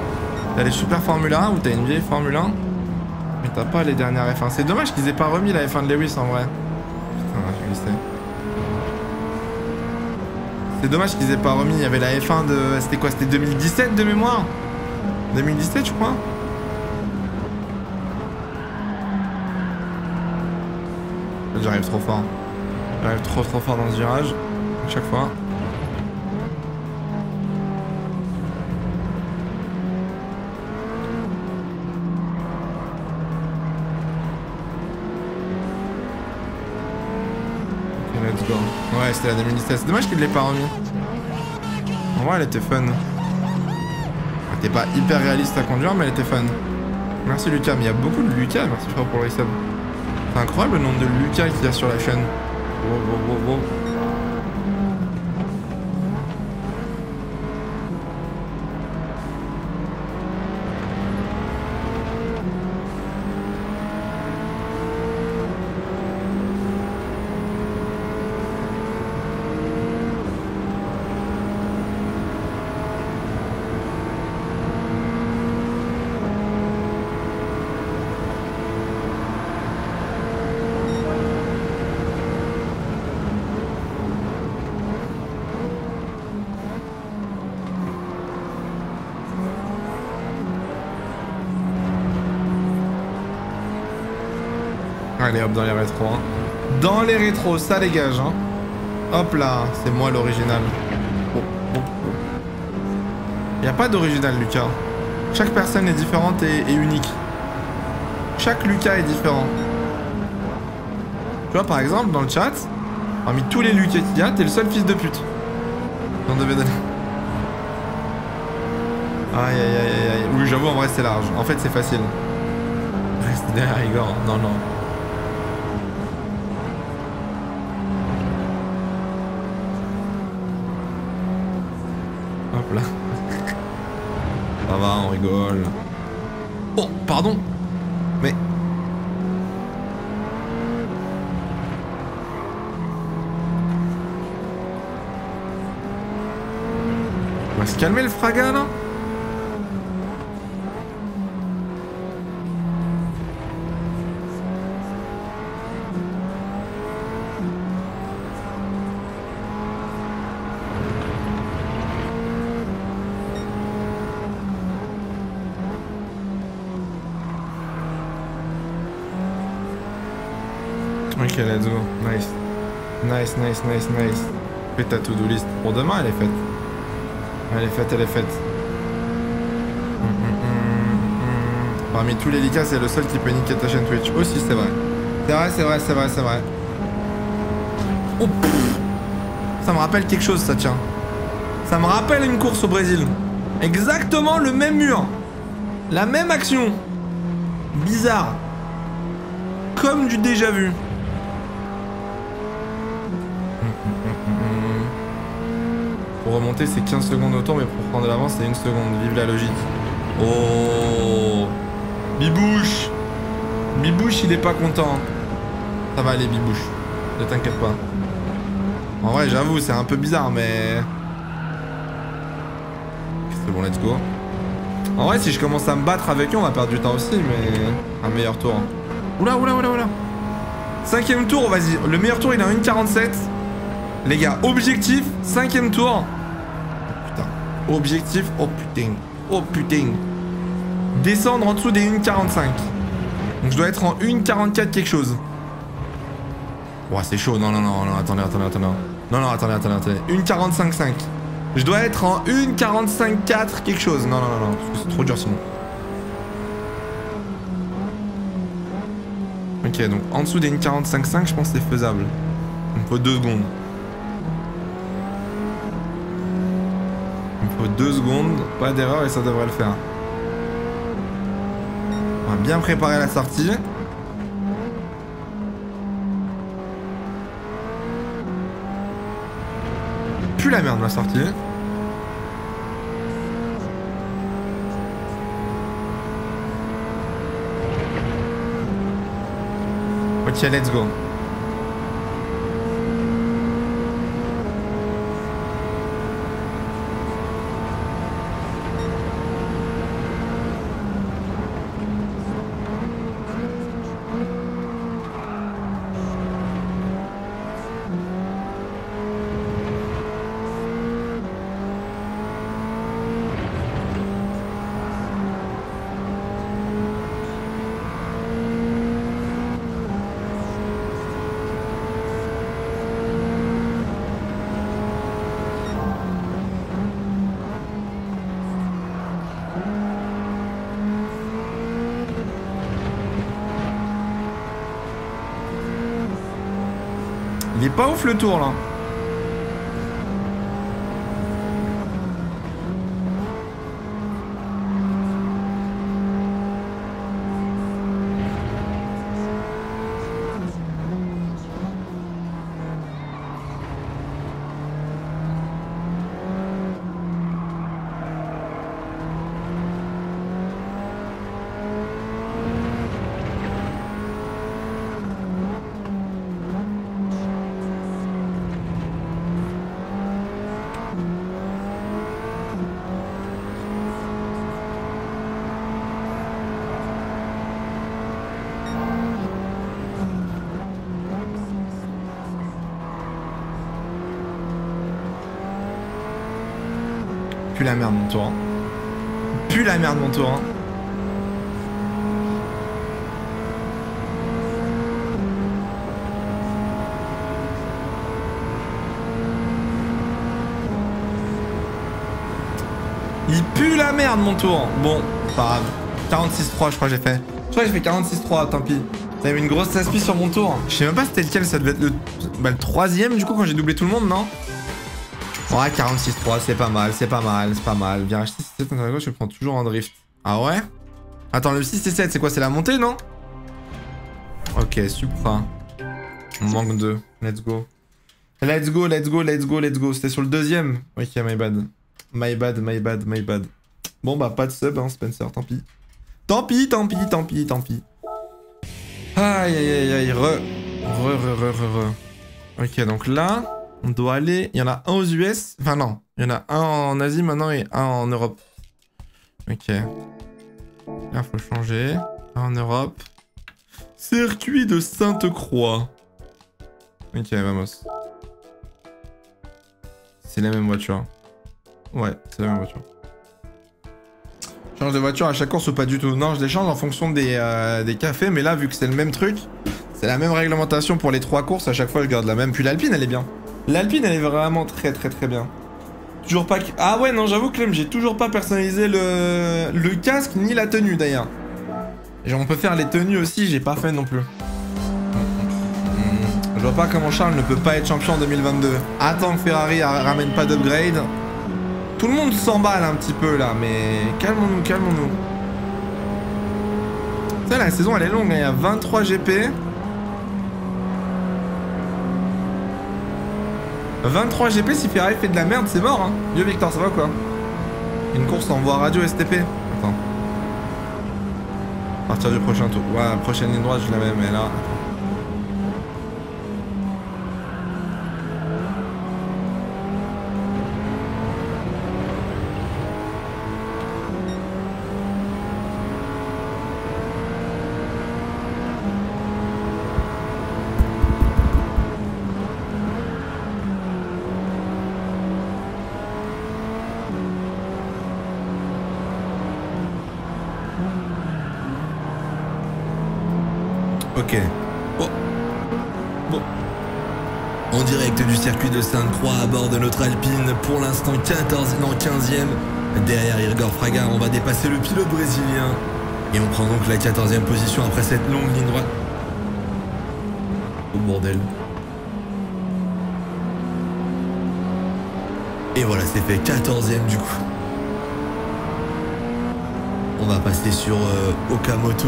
T'as les Super Formule 1 ou t'as une vieille Formule 1. Mais t'as pas les dernières F1. C'est dommage qu'ils aient pas remis la F1 de Lewis en vrai. Putain, je glissais. C'est dommage qu'ils aient pas remis. Il y avait la F1 de. C'était quoi C'était 2017 de mémoire? 2017, je crois. J'arrive trop fort. J'arrive trop trop fort dans ce virage. À chaque fois. Ouais, c'était la 2017. C'est dommage qu'il l'ait pas remis. En vrai, elle était fun. Elle était pas hyper réaliste à conduire, mais elle était fun. Merci Lucas, mais il y a beaucoup de Lucas, merci frère pour le resub. C'est incroyable le nombre de Lucas qu'il y a sur la chaîne. Wow, wow, wow, Allez hop dans les rétros. hein. Dans les rétros, ça dégage. Hein. Hop là, c'est moi l'original. Oh, oh, oh. Y a pas d'original Lucas. Chaque personne est différente et, unique. Chaque Lucas est différent. Tu vois par exemple dans le chat, parmi tous les Lucas qu'il y a, t'es le seul fils de pute. On devait donner. Aïe aïe aïe aïe. Oui j'avoue en vrai c'est large. En fait c'est facile. Reste derrière Igor. Non non. Hop là. Ça va, on Oh, pardon. Mais. On va se calmer le fraga là Ok, let's go. Nice. Nice, nice, nice, nice. Fais ta to-do list. Pour demain, elle est faite. Elle est faite, elle est faite. Parmi tous les Likas, c'est le seul qui peut niquer ta chaîne Twitch. Aussi, c'est vrai. C'est vrai, c'est vrai, c'est vrai, c'est vrai. Oh. Ça me rappelle quelque chose, ça, tient. Ça me rappelle une course au Brésil. Exactement le même mur. La même action. Bizarre. Comme du déjà vu. Pour remonter, c'est 15 secondes au tour, mais pour prendre de l'avance, c'est une seconde. Vive la logique. Oh Bibouche Bibouche, il est pas content. Ça va aller, Bibouche. Ne t'inquiète pas. En vrai, j'avoue, c'est un peu bizarre, mais... C'est bon, let's go. En vrai, si je commence à me battre avec eux, on va perdre du temps aussi, mais un meilleur tour. Oula, oula, oula, oula. Cinquième tour, vas-y. Le meilleur tour, il est en 1,47. Les gars, objectif, cinquième tour. Objectif, oh putain. Oh putain. Descendre en dessous des 1,45. Donc je dois être en 1,44 quelque chose. Ouah, c'est chaud. Non, non, non, non, attendez, attendez, attendez. Non, non, attendez, attendez, attendez. 1,45,5. Je dois être en 1,45,4 quelque chose. Non, non, non, non. C'est trop dur sinon. Ok, donc en dessous des 1,45,5, je pense que c'est faisable. Il me faut 2 secondes. Il me 2 secondes. Pas d'erreur et ça devrait le faire. On va bien préparer la sortie. Plus la merde ma sortie. Ok, let's go. Pas ouf le tour là. La merde mon tour. hein. Plus la merde mon tour. Il pue la merde mon tour. Bon, pas grave. 46-3 je crois que j'ai fait. Je crois que j'ai fait 46-3, tant pis. Ça avait une grosse aspi sur mon tour. Je sais même pas c'était lequel, ça devait être le, bah, le troisième du coup quand j'ai doublé tout le monde, non? Ouais, 46-3, c'est pas mal, c'est pas mal, c'est pas mal. Virage 6 et 7 à gauche, je prends toujours en drift. Ah ouais? Attends, le 6 et 7, c'est quoi C'est la montée, non? Ok, Supra. On manque deux. Let's go. Let's go, let's go, let's go, let's go. C'était sur le deuxième. Ok, my bad. My bad, my bad, my bad. Bon, bah, pas de sub, hein, Spencer, tant pis. Tant pis, tant pis, tant pis, tant pis. Aïe, aïe, aïe, aïe, re. Re, re, re, re, re. Ok, donc là... On doit aller. Il y en a un aux US. Enfin, non. Il y en a un en Asie maintenant et un en Europe. Ok. Là, faut changer. Un en Europe. Circuit de Sainte-Croix. Ok, vamos. C'est la même voiture. Ouais, c'est la même voiture. Change de voiture à chaque course ou pas du tout Non, je les change en fonction des, euh, cafés, mais là, vu que c'est le même truc, c'est la même réglementation pour les trois courses, à chaque fois je garde la même. Puis l'Alpine, elle est bien. L'Alpine, elle est vraiment très très très bien. Toujours pas... Ah ouais, non, j'avoue, Clem, j'ai toujours pas personnalisé le... casque ni la tenue, d'ailleurs. On peut faire les tenues aussi, j'ai pas fait non plus. Je vois pas comment Charles ne peut pas être champion en 2022. Attends que Ferrari ramène pas d'upgrade. Tout le monde s'emballe un petit peu là, mais calmons-nous, calmons-nous. Ça, la saison elle est longue, hein. il y a 23 GP. 23 GP, si Ferrari fait de la merde, c'est mort. Hein. Yo Victor, ça va quoi? Une course en voie radio STP. Attends. À partir du prochain tour. Ouais, prochaine ligne droite, je l'avais, mais là. 5-3 à bord de notre Alpine, pour l'instant 14 non 15e. Derrière Irgor Fraga, on va dépasser le pilote brésilien. Et on prend donc la 14e position après cette longue ligne droite. Oh bordel. Et voilà, c'est fait 14e du coup. On va passer sur euh, Okamoto.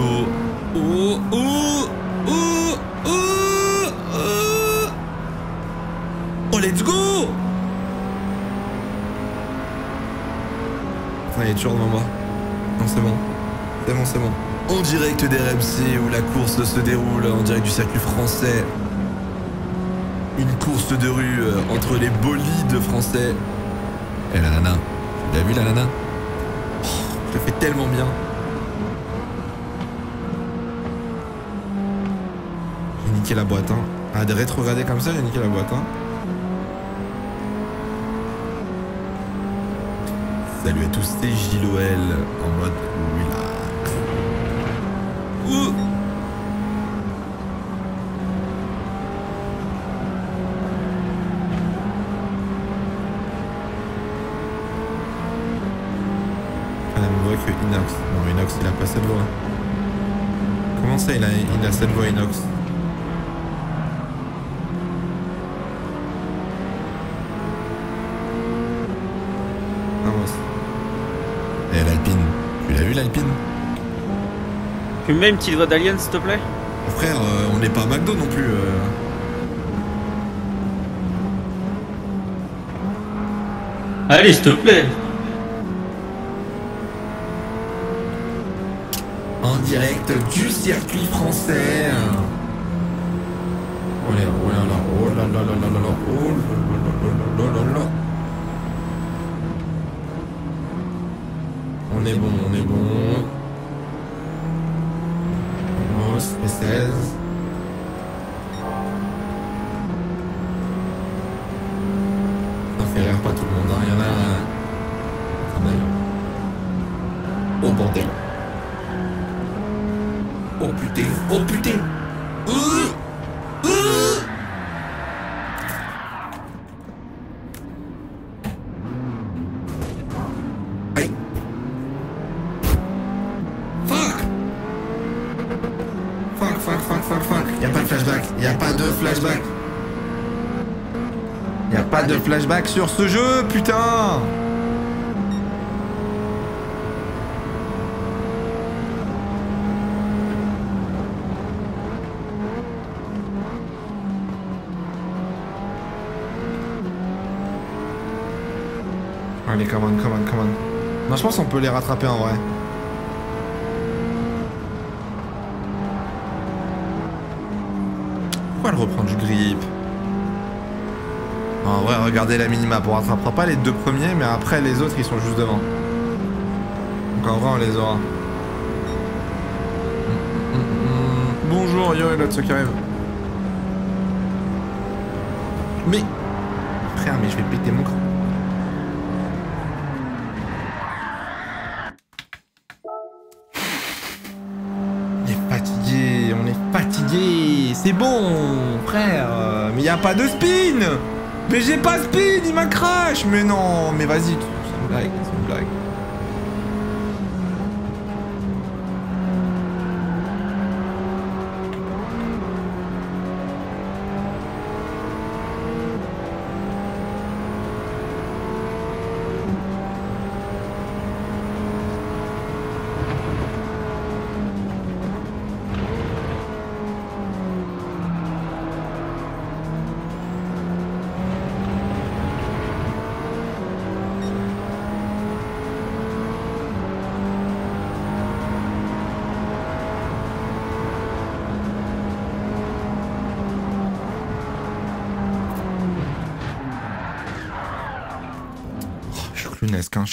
Oh, oh, oh, oh Il est toujours devant moi. Non, c'est bon. C'est bon, c'est bon. En direct d'RMC où la course se déroule, en direct du circuit français. Une course de rue euh, entre les bolides français. Et la nana. Tu l'as vu la nana? Oh, Je le fais tellement bien. J'ai niqué la boîte, hein. Ah, des rétrogradés comme ça, j'ai niqué la boîte, hein. Salut à tous, c'est JLOL en mode relax. Ouh Ah, la même voix que Inox. Non, Inox, il a pas cette voix. Comment ça, il a, il a cette voix, Inox? Tu me mets une petite voix d'alien, s'il te plaît Frère, euh, on n'est pas à McDo non plus. euh. Allez, s'il te plaît En direct du circuit français. Oh là oh là là, oh là là là là là là, oh là là là là là là. On est bon, on est bon. Oh, flashback sur ce jeu, putain. Allez, come on, come on, come on. Non, je pense qu'on peut les rattraper en vrai. Pourquoi elle reprend du grip? En vrai, regardez la minimap. On rattrapera pas les deux premiers, mais après les autres, ils sont juste devant. Donc en vrai, on les aura. Bonjour, yo et l'autre qui arrive. Mais... Frère, mais je vais péter mon crâne. On est fatigué, on est fatigué. C'est bon, frère. Mais y a pas de spin. Mais j'ai pas spin, il m'a crash. Mais non, mais vas-y, c'est une blague, c'est une blague.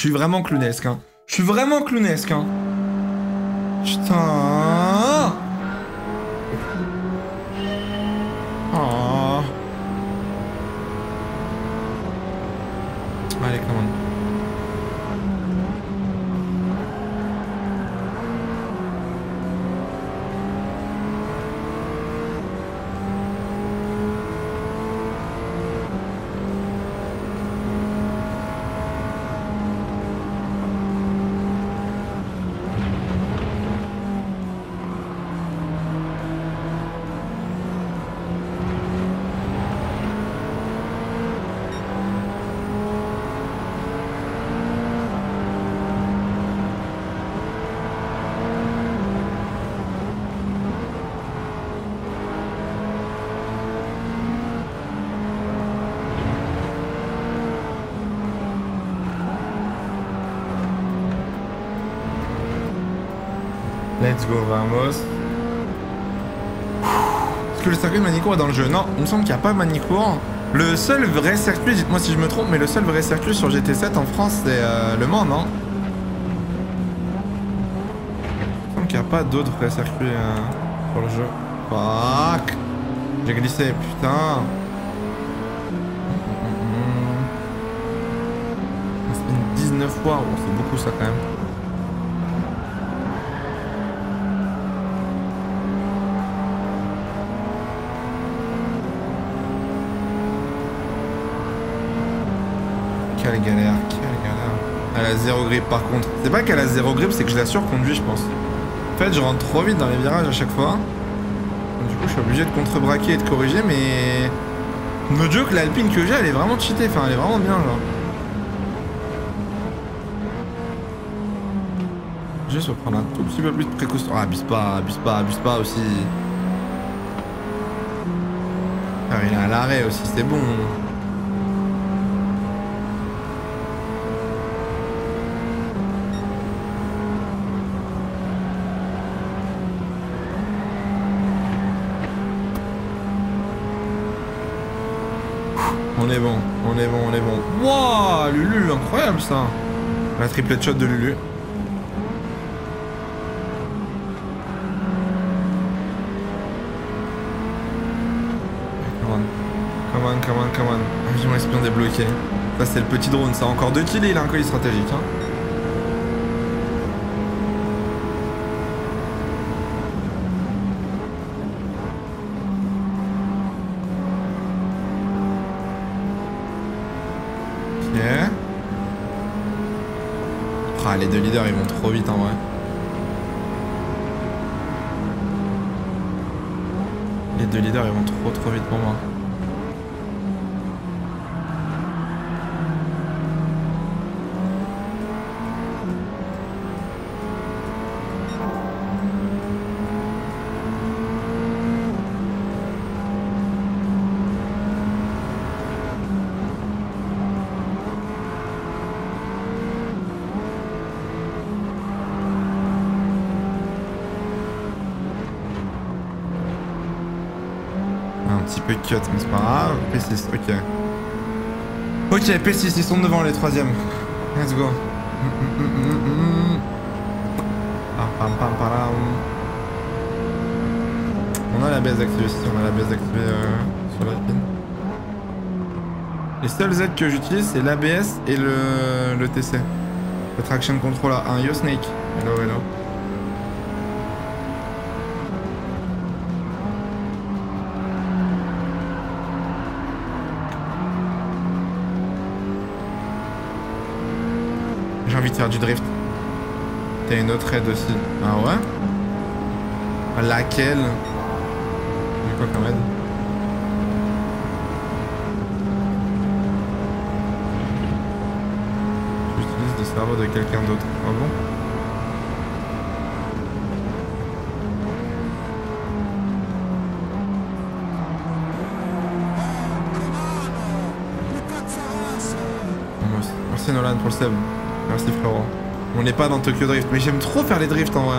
Je suis vraiment clownesque, hein. Je suis vraiment clownesque, hein. Putain. Oh. Allez, come on. Let's go, vamos. Est-ce que le circuit de Manicourt est dans le jeu? Non, il me semble qu'il n'y a pas Manicourt. Le seul vrai circuit, dites-moi si je me trompe, mais le seul vrai circuit sur GT7 en France, c'est euh, Le Mans, non? Il me semble qu'il n'y a pas d'autres vrais circuits euh, sur le jeu. Fuck J'ai glissé, putain On spin 19 fois, bon, c'est beaucoup ça quand même. Quelle galère, quelle galère. Elle a zéro grip par contre. C'est pas qu'elle a zéro grip, c'est que je la surconduis, je pense. En fait, je rentre trop vite dans les virages à chaque fois. Du coup, je suis obligé de contrebraquer et de corriger, mais. No joke, l'alpine que j'ai, elle est vraiment cheatée. Enfin, elle est vraiment bien, genre. Juste pour prendre un tout petit peu plus de précaution. Ah, abuse pas, abuse pas, abuse pas aussi. Ah, il à l'arrêt aussi, c'est bon. On est bon, on est bon, on est bon. Wouah, Lulu, incroyable ça. La triplette shot de Lulu. Come on, come on, come on, come on. Espion débloqué. Ça c'est le petit drone, ça. Encore deux kills il a un colis stratégique. Hein. Ok. Leaders ils vont trop vite en vrai. Les deux leaders ils vont trop trop vite pour moi. Un petit peu cut, mais c'est pas grave. P6, ok. Ok, P6, ils sont devant les troisièmes. Let's go. On a la base activée ici, on a la base activée euh, sur la pin. Les seuls aides que j'utilise, c'est l'ABS et le, le TC. Le traction control à 1. Yo Snake. Hello, hello. Du drift. T'as une autre aide aussi. Ah ouais? Laquelle? Quoi comme aide? J'utilise le cerveau de quelqu'un d'autre. Ah bon? Nolan pour le sub. Merci Florent. On n'est pas dans Tokyo Drift, mais j'aime trop faire les drifts en vrai.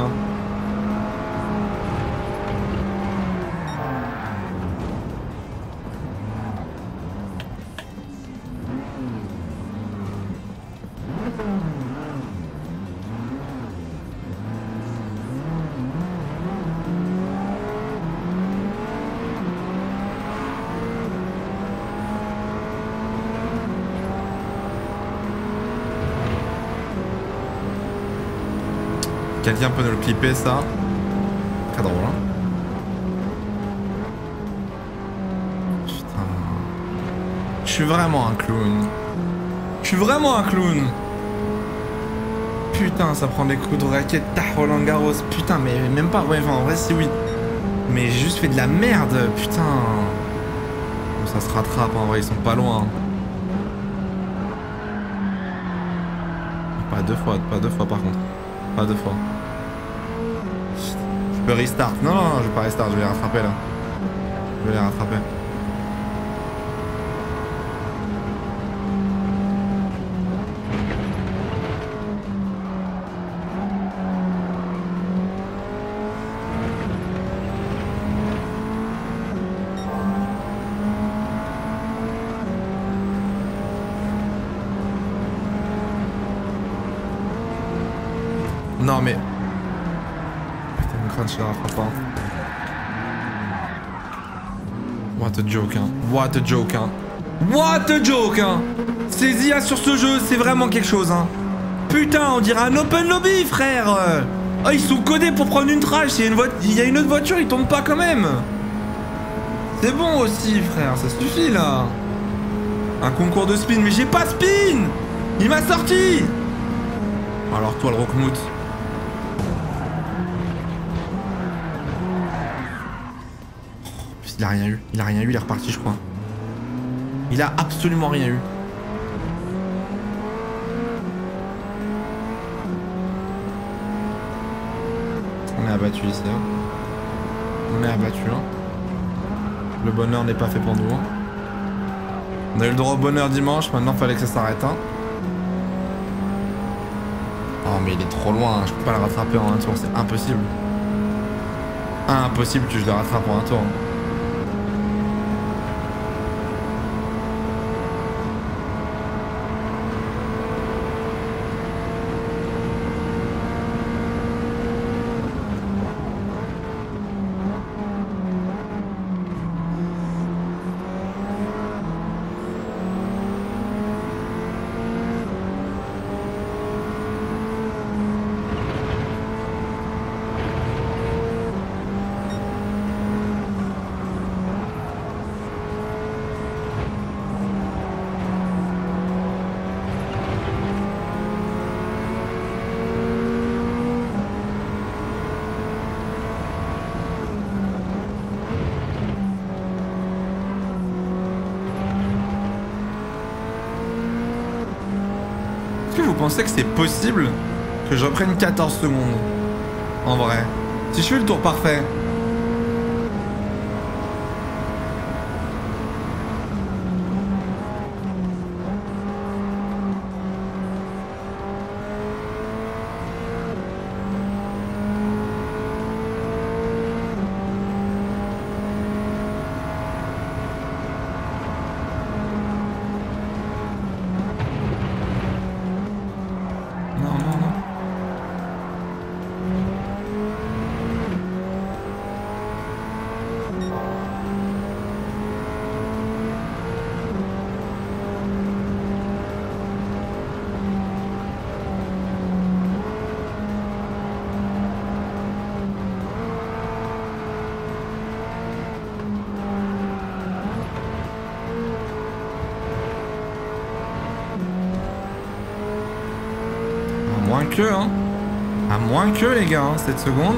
Hein. Quelqu'un peut nous le clipper ça Très drôle hein Putain. Je suis vraiment un clown. Je suis vraiment un clown. Putain, ça prend des coups de raquette. Roland Garros. Putain, mais même pas. Ouais, en vrai, si oui. Mais j'ai juste fait de la merde. Putain. Ça se rattrape en vrai, ils sont pas loin. Pas deux fois, pas deux fois par contre. Pas deux fois. Je peux restart. Non, non, non, je vais pas restart, je vais les rattraper là. Je vais les rattraper. Non mais... Putain, mon crunch, je la rattrape pas. What a joke, hein. What a joke, hein. What a joke, hein. Ces IA sur ce jeu, c'est vraiment quelque chose, hein. Putain, on dirait un open lobby, frère. Oh, ils sont codés pour prendre une trash. Il y a une, autre voiture, ils tombent pas quand même. C'est bon aussi, frère. Ça suffit, là. Un concours de spin, mais j'ai pas spin Il m'a sorti Alors toi le Rockmout. A rien eu, il a rien eu, il est reparti je crois. Il a absolument rien eu. On est abattu ici. hein. On est abattu. Hein. Le bonheur n'est pas fait pour nous. hein. On a eu le droit au bonheur dimanche, maintenant fallait que ça s'arrête. Hein. Oh mais il est trop loin, hein. je peux pas le rattraper en un tour, c'est impossible. Impossible que je le rattrape en un tour. Possible que je reprenne 14 secondes En vrai. Si je fais le tour parfait. Non, non, non. À moins que, hein. À moins que, les gars, hein, cette seconde.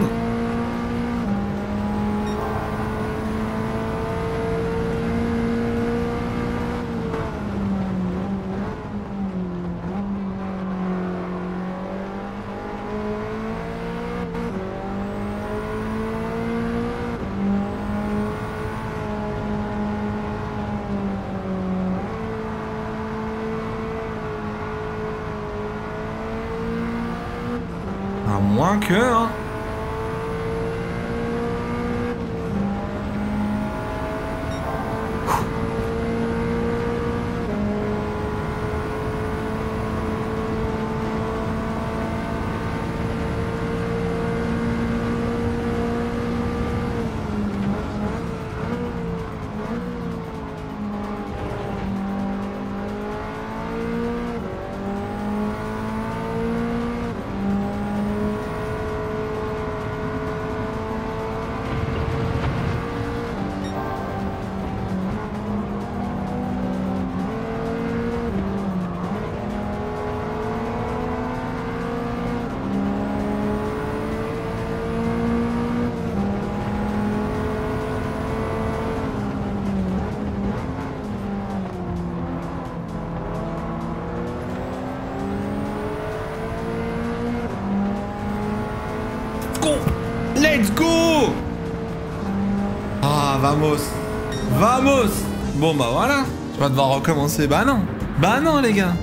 Vamos Bon bah voilà, je vais devoir recommencer. Bah non Bah non les gars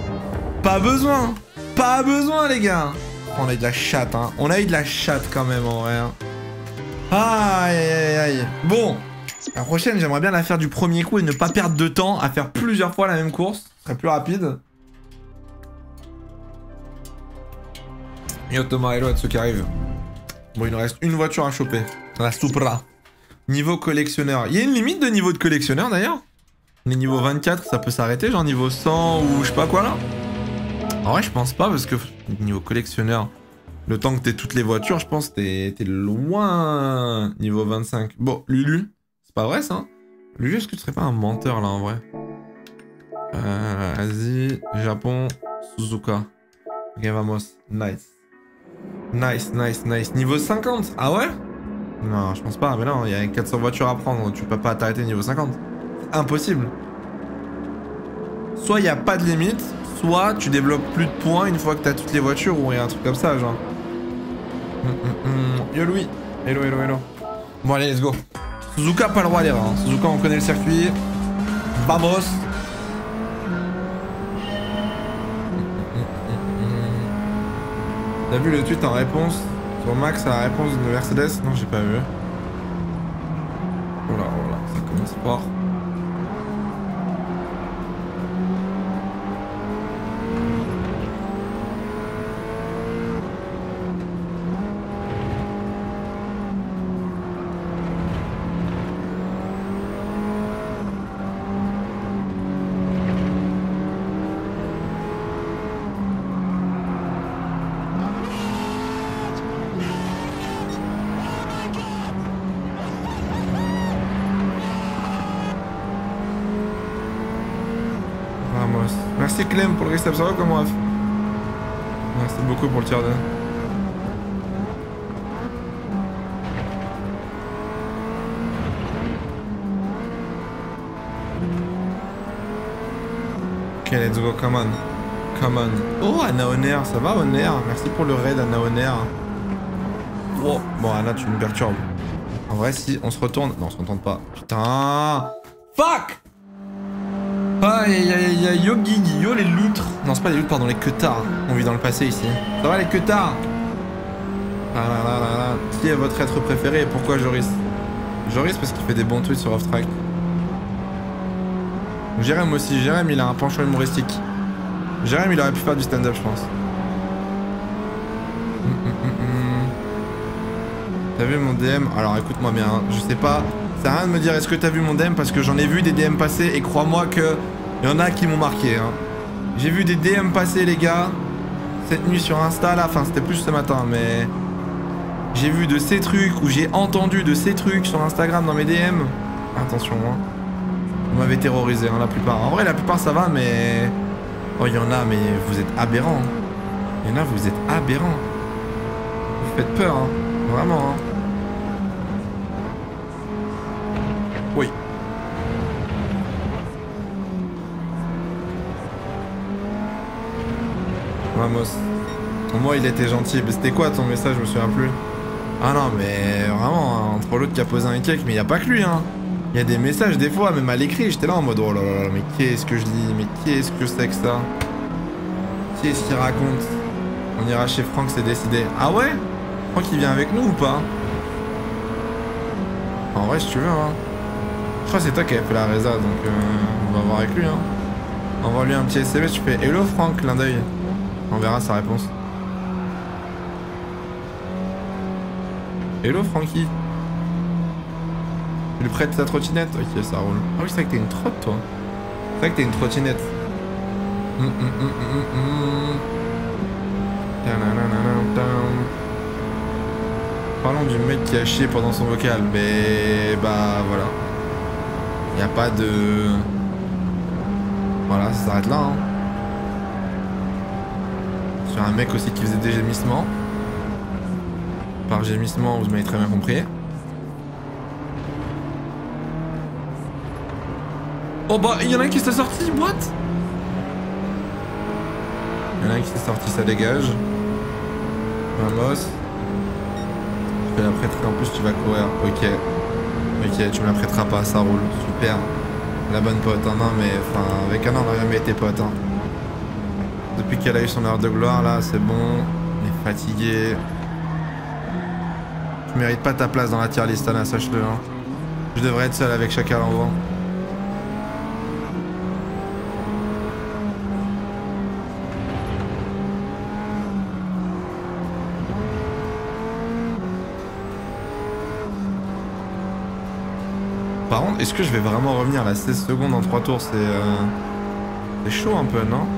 Pas besoin Pas besoin les gars On a eu de la chatte, hein. On a eu de la chatte quand même en vrai. hein. Aïe aïe aïe. Bon La prochaine, j'aimerais bien la faire du premier coup et ne pas perdre de temps à faire plusieurs fois la même course. Ce serait plus rapide. Yo Thomas, hello à ceux qui arrivent. Bon, il nous reste une voiture à choper. La Supra. Niveau collectionneur. Il y a une limite de niveau de collectionneur d'ailleurs? Les niveaux 24, ça peut s'arrêter, genre niveau 100 ou je sais pas quoi là? En vrai, je pense pas parce que niveau collectionneur, le temps que t'aies toutes les voitures, je pense t'es loin niveau 25. Bon, Lulu, c'est pas vrai ça hein? Lulu, est-ce que tu serais pas un menteur là en vrai? Euh, Asie, Japon, Suzuka. Ok, vamos. Nice. Nice, nice, nice. Niveau 50 Ah ouais? Non, je pense pas. Mais non, il y a 400 voitures à prendre. Tu peux pas t'arrêter niveau 50. Impossible. Soit il n'y a pas de limite, soit tu développes plus de points une fois que t'as toutes les voitures ou un truc comme ça, genre. Hum, hum, hum. Yo Louis. Hello, hello, hello. Bon, allez, let's go. Suzuka, pas le droit à l'erreur. Hein. Suzuka, on connaît le circuit. Vamos. T'as vu le tweet en réponse? Sur Max la réponse de Mercedes Non, j'ai pas vu. Oh là, oh là, ça commence fort. Vamos. Merci Clem pour le restab, ça va comment Raf Merci beaucoup pour le tiers 2. Ok, let's go, come on. Come on. Oh, Anna Honor, ça va Honor Merci pour le raid, Anna Honor. Oh, bon, Anna, tu me perturbes. En vrai, si on se retourne... Non, on se retourne pas. Putain Fuck Aïe aïe, yo les loutres. Non, c'est pas les loutres, pardon, les queutards. On vit dans le passé ici. Ça va les queutards Ah là là là là. Qui est votre être préféré et pourquoi Joris? Joris parce qu'il fait des bons tweets sur Off-Track. Jérém aussi, Jérém il a un penchant humoristique. Jérém il aurait pu faire du stand-up je pense. Hum, hum, hum. T'as vu mon DM Alors écoute-moi bien, hein. je sais pas. Ça rien de me dire est-ce que t'as vu mon DM parce que j'en ai vu des DM passer et crois-moi que y en a qui m'ont marqué. Hein. J'ai vu des DM passer les gars cette nuit sur Insta là, enfin c'était plus ce matin mais j'ai vu de ces trucs ou j'ai entendu de ces trucs sur Instagram dans mes DM. Attention hein. Vous m'avez terrorisé hein, la plupart. En vrai la plupart ça va mais oh il y en a mais vous êtes aberrants. Il y en a vous êtes aberrants. Vous faites peur hein. Vraiment hein. Moi, il était gentil. Mais c'était quoi ton message Je me souviens plus. Ah non, mais vraiment, hein, entre l'autre qui a posé un cake, mais il a pas que lui, hein. Il y a des messages des fois, même à l'écrit, j'étais là en mode oh là là, mais qu'est-ce que je lis Mais qu'est-ce que c'est que ça? Qu'est-ce qu'il raconte? On ira chez Franck, c'est décidé. Ah ouais? Franck, il vient avec nous ou pas? En vrai, si tu veux, hein. Je crois que c'est toi qui avais fait la résa, donc euh, on va voir avec lui. Hein. Envoie-lui un petit SMS, tu fais Hello Franck, clin d'œil. On verra sa réponse. Hello Francky. Tu lui prêtes ta trottinette Ok, ça roule. Ah oui, c'est vrai que t'es une trotte, toi. C'est vrai que t'es une trottinette. Parlons du mec qui a chié pendant son vocal, mais bah voilà. Y a pas de... Voilà, ça s'arrête là. Hein. Sur un mec aussi qui faisait des gémissements. Par gémissement, vous m'avez très bien compris. Oh bah, il y en a un qui s'est sorti, what Il y en a un qui s'est sorti, ça dégage. Vamos. Je vais la prêter, en plus tu vas courir, ok. Ok, tu me la prêteras pas, ça roule, super. La bonne pote, hein, non mais enfin, avec un an on n'a jamais été pote. Hein. Depuis qu'elle a eu son heure de gloire, là, c'est bon. On est fatigué. Tu mérites pas ta place dans la tier list, Anna, sache-le. Hein. Je devrais être seul avec chacun en vent. Par contre, est-ce que je vais vraiment revenir à 16 secondes en 3 tours? C'est euh... chaud un peu, non?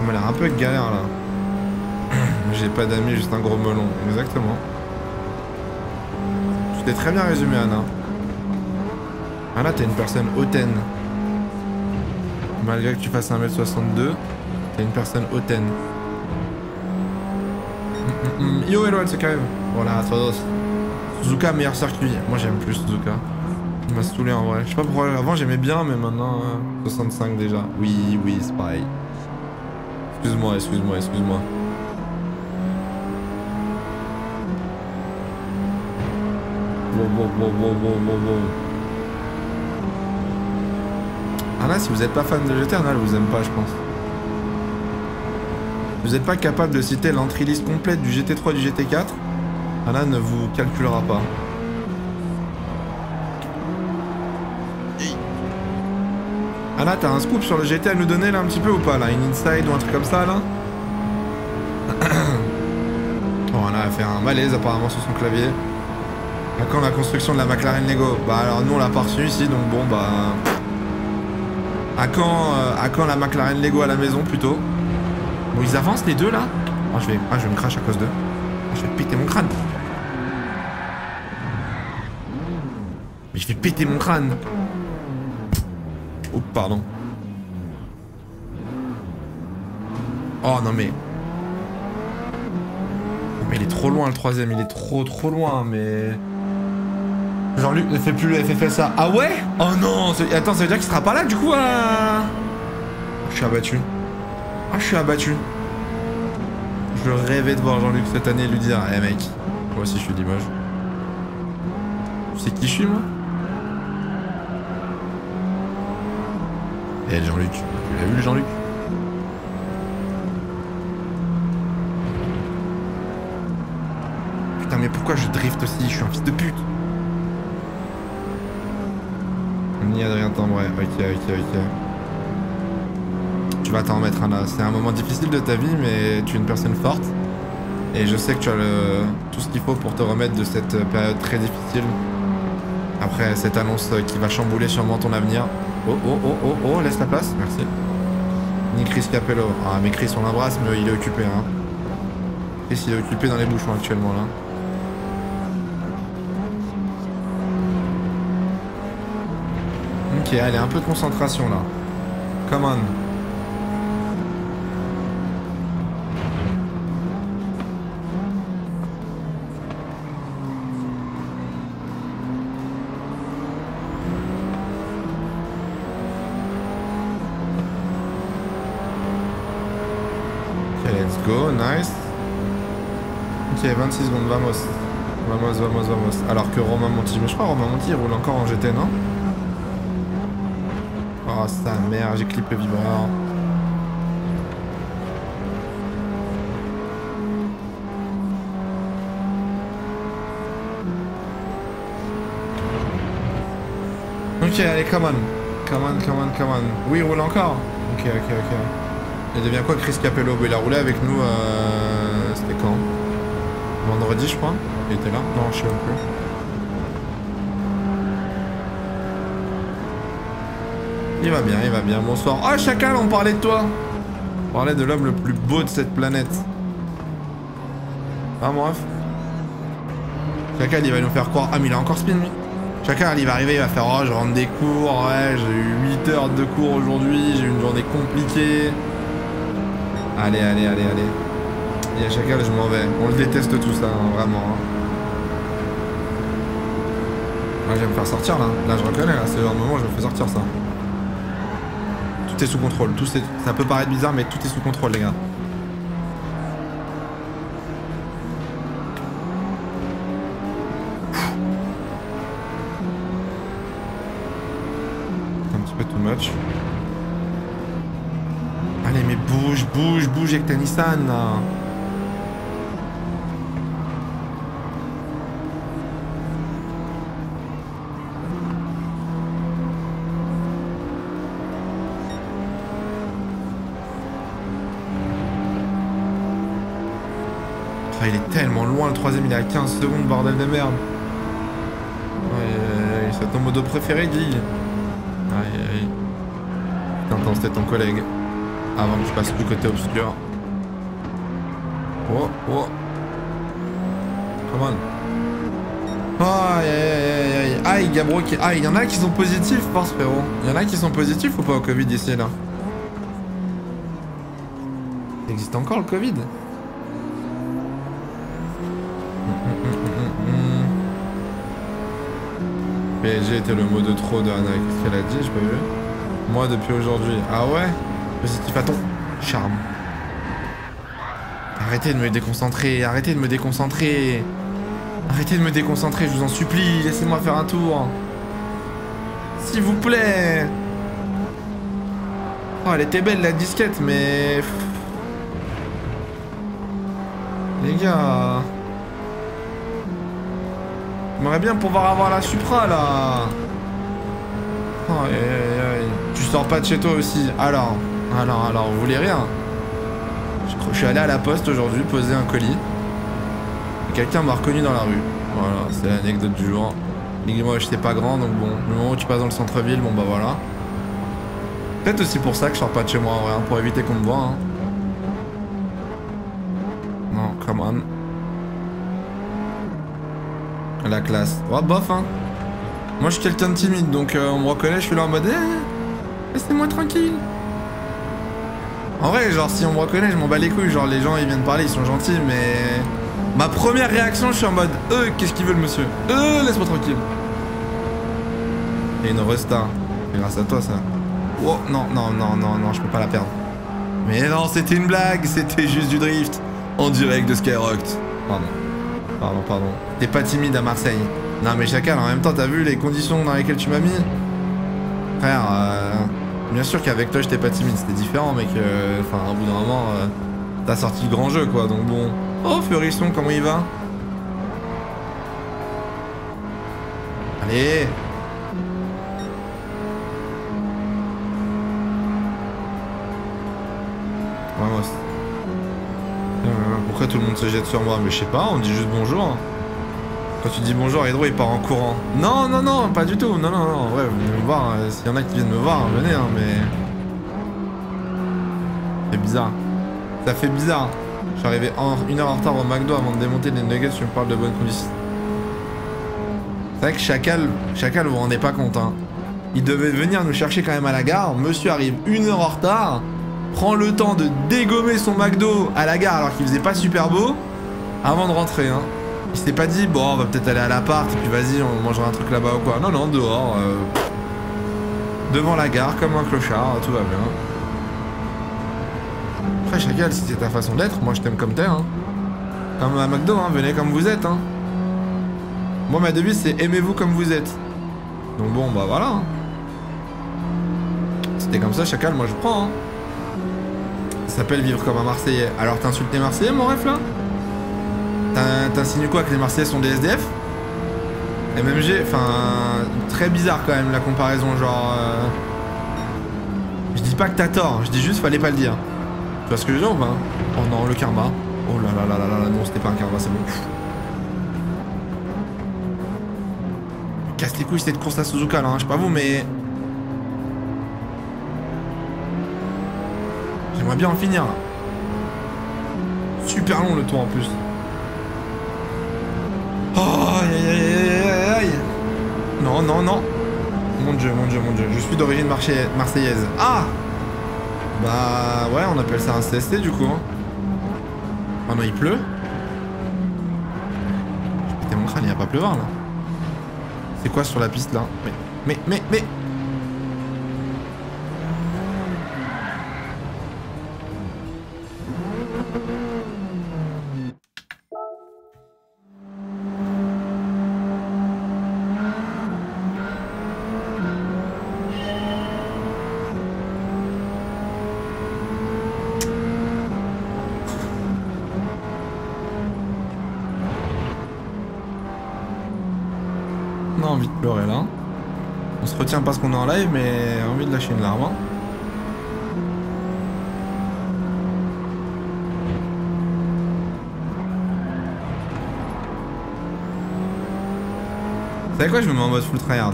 Ça m'a l'air un peu galère là. J'ai pas d'amis, juste un gros melon. Exactement. Tu t'es très bien résumé, Anna. Ah là, t'es une personne hautaine. Malgré que tu fasses 1m62, t'es une personne hautaine. Mm, mm, mm. Yo, hello, c'est quand même. Voilà, todos. Suzuka, meilleur circuit. Moi, j'aime plus Suzuka. Il m'a saoulé en vrai. Je sais pas pourquoi. Avant, j'aimais bien, mais maintenant, euh, 65 déjà. Oui, oui, c'est pareil. Excuse-moi, excuse-moi, excuse-moi. Wow, wow, wow. Ah là, si vous êtes pas fan de GTA, là, vous aime pas, je pense. Vous n'êtes pas capable de citer l'entrée liste complète du GT3 et du GT4 Anna ne vous calculera pas. Anna, t'as un scoop sur le GT à nous donner là un petit peu ou pas là? Une inside ou un truc comme ça là? Bon, Anna a fait un malaise apparemment sur son clavier. À quand la construction de la McLaren Lego Bah alors nous on l'a pas reçu ici donc bon bah... À quand, euh, à quand la McLaren Lego à la maison plutôt? Bon ils avancent les deux là? Oh, je, vais, ah, je vais me crash à cause d'eux. Oh, je vais péter mon crâne. Mais je vais péter mon crâne. Pardon. Oh non mais... Mais il est trop loin le troisième, il est trop trop loin mais... Jean-Luc ne fait plus le FFSA. Ah ouais? Oh non Attends, ça veut dire qu'il sera pas là du coup à... Je suis abattu. Ah, je suis abattu. Je rêvais de voir Jean-Luc cette année lui dire Eh mec, moi aussi je suis Limoges. Tu sais qui je suis moi? Eh Jean-Luc, tu l'as vu le Jean-Luc? Putain mais pourquoi je drift aussi? Je suis un fils de pute Ni Adrien Tambray, ok ok ok. Tu vas t'en remettre un là. C'est un moment difficile de ta vie, mais tu es une personne forte. Et je sais que tu as tout ce qu'il faut pour te remettre de cette période très difficile. Après cette annonce qui va chambouler sûrement ton avenir. Oh oh oh oh oh, laisse la place, merci. Ni Chris Capello. Ah mais Chris on l'embrasse, mais il est occupé hein. Chris il est occupé dans les bouchons actuellement là. Ok, allez, un peu de concentration là. Come on. 46 secondes, vamos. Vamos, vamos, vamos. Alors que Romain Monti, mais je crois Romain Monti il roule encore en GT, non? Oh sa mère, j'ai clippé le. Ok, allez, come on. Come on, come on, come on. Oui, il roule encore Ok, ok, ok. Il devient quoi Chris Capello? Il a roulé avec nous, euh... c'était quand? Vendredi, je crois. Il était là Non, je sais même plus. Il va bien, il va bien. Bonsoir. Oh, Chacal, on parlait de toi. On parlait de l'homme le plus beau de cette planète. Ah, mon ref. Chacal, il va nous faire croire. Ah, mais il a encore spin, lui. Chacal, il va arriver, il va faire Oh, je rentre des cours. Ouais, j'ai eu 8 heures de cours aujourd'hui. J'ai eu une journée compliquée. Allez, allez, allez, allez. À Chacal, je m'en vais. On le déteste tout ça, hein, vraiment. Hein. Je vais me faire sortir là. Là, je reconnais, là. C'est le genre de moment où je me fais sortir ça. Tout est sous contrôle. Tout est... Ça peut paraître bizarre, mais tout est sous contrôle, les gars. Much. Allez, mais bouge, bouge, bouge avec ta Nissan, là. Le troisième, il est à 15 secondes, bordel de merde. Aïe aïe aïe, c'est ton modo préféré, Guy Aïe aïe. Putain, c'était ton collègue. Avant que je passe du côté obscur. Oh, oh. Come on. Aïe aïe aïe aïe aïe. Aïe, Gabro qui. Ah, il y en a qui sont positifs, force frérot. Il y en a qui sont positifs ou pas au Covid ici là? Il existe encore le Covid? PSG était le mot de trop de Anna. Qu'est-ce qu'elle a dit J'ai pas vu. Moi depuis aujourd'hui. Ah ouais? Positif à ton charme. Arrêtez de me déconcentrer, arrêtez de me déconcentrer. Arrêtez de me déconcentrer, je vous en supplie, laissez-moi faire un tour. S'il vous plaît. Oh, elle était belle la disquette, mais... Les gars... J'aimerais bien pouvoir avoir la Supra, là. Oh, aïe, aïe, aïe. Tu sors pas de chez toi aussi. Alors, alors, alors, vous voulez rien? Je, suis allé à la poste aujourd'hui poser un colis. Quelqu'un m'a reconnu dans la rue. Voilà, c'est l'anecdote du jour. Moi, j'étais pas grand, donc bon, le moment où tu passes dans le centre-ville, bon bah voilà. Peut-être aussi pour ça que je sors pas de chez moi en vrai, hein, pour éviter qu'on me voit. Hein. Non, come on. La classe. Oh, bof, hein. Moi, je suis quelqu'un de timide, donc euh, on me reconnaît, je suis là en mode Eh, laissez-moi tranquille. En vrai, genre, si on me reconnaît, je m'en bats les couilles. Genre, les gens, ils viennent parler, ils sont gentils, mais. Ma première réaction, je suis en mode Euh, qu'est-ce qu'ils veulent, monsieur? Euh, laisse-moi tranquille. Et une resta. Grâce à toi, ça. Oh, non, non, non, non, non, je peux pas la perdre. Mais non, c'était une blague, c'était juste du drift. En direct de Skyrock. Pardon. Pardon, pardon. T'es pas timide à Marseille. Non, mais Chacal, en même temps, t'as vu les conditions dans lesquelles tu m'as mis Frère, euh, bien sûr qu'avec toi, j'étais pas timide. C'était différent, mais que. Enfin, au bout d'un moment, euh, t'as sorti le grand jeu, quoi. Donc bon. Oh, Feurisson, comment il va Allez Vamos. Tout le monde se jette sur moi Mais je sais pas, on dit juste bonjour. Quand tu dis bonjour, Hydro il part en courant. Non, non, non, pas du tout. Non, non, non. Ouais, venez me voir. euh, S'il y en a qui viennent me voir, venez, hein, mais. C'est bizarre. Ça fait bizarre. Je suis arrivé une heure en retard au McDo avant de démonter les nuggets, tu me parles de bonnes conditions. C'est vrai que Chacal, Chacal, vous vous rendez pas compte, hein. Il devait venir nous chercher quand même à la gare. Monsieur arrive une heure en retard, prend le temps de dégommer son McDo à la gare alors qu'il faisait pas super beau, avant de rentrer, hein. Il s'est pas dit, bon, on va peut-être aller à l'appart et puis vas-y, on mangera un truc là-bas ou quoi. Non, non, dehors. euh, devant la gare, comme un clochard, tout va bien. Après, Chacal, si c'est ta façon d'être, moi je t'aime comme t'es, hein. Comme à McDo, hein, venez comme vous êtes, hein. Moi, ma devise, c'est aimez-vous comme vous êtes. Donc bon, bah voilà. hein. C'était comme ça, Chacal, moi je prends, hein. Ça s'appelle vivre comme un Marseillais. Alors t'insultes les Marseillais, mon ref, là? T'in- T'insinues quoi que les Marseillais sont des SDF MMG, enfin, très bizarre quand même la comparaison, genre. euh, Je dis pas que t'as tort, je dis juste fallait pas le dire. Tu vois ce que je veux dire ou Oh non, le karma. Oh là là là là là là, non, c'était pas un karma, c'est bon. Casse les couilles cette course à Suzuka là, hein, je sais pas vous, mais. J'aimerais bien en finir. Super long le tour en plus. Oh, aïe aïe aïe aïe aïe Non, non, non Mon dieu, mon dieu, mon dieu. Je suis d'origine marseillaise. Ah Bah ouais, on appelle ça un CST du coup. hein. Oh non, il pleut Putain, mon crâne, il va pas pleuvoir là. C'est quoi sur la piste là? Mais, mais, mais, mais tient parce qu'on est en live, mais j'ai envie de lâcher une larme. Hein. Vous savez quoi, je me mets en mode full tryhard.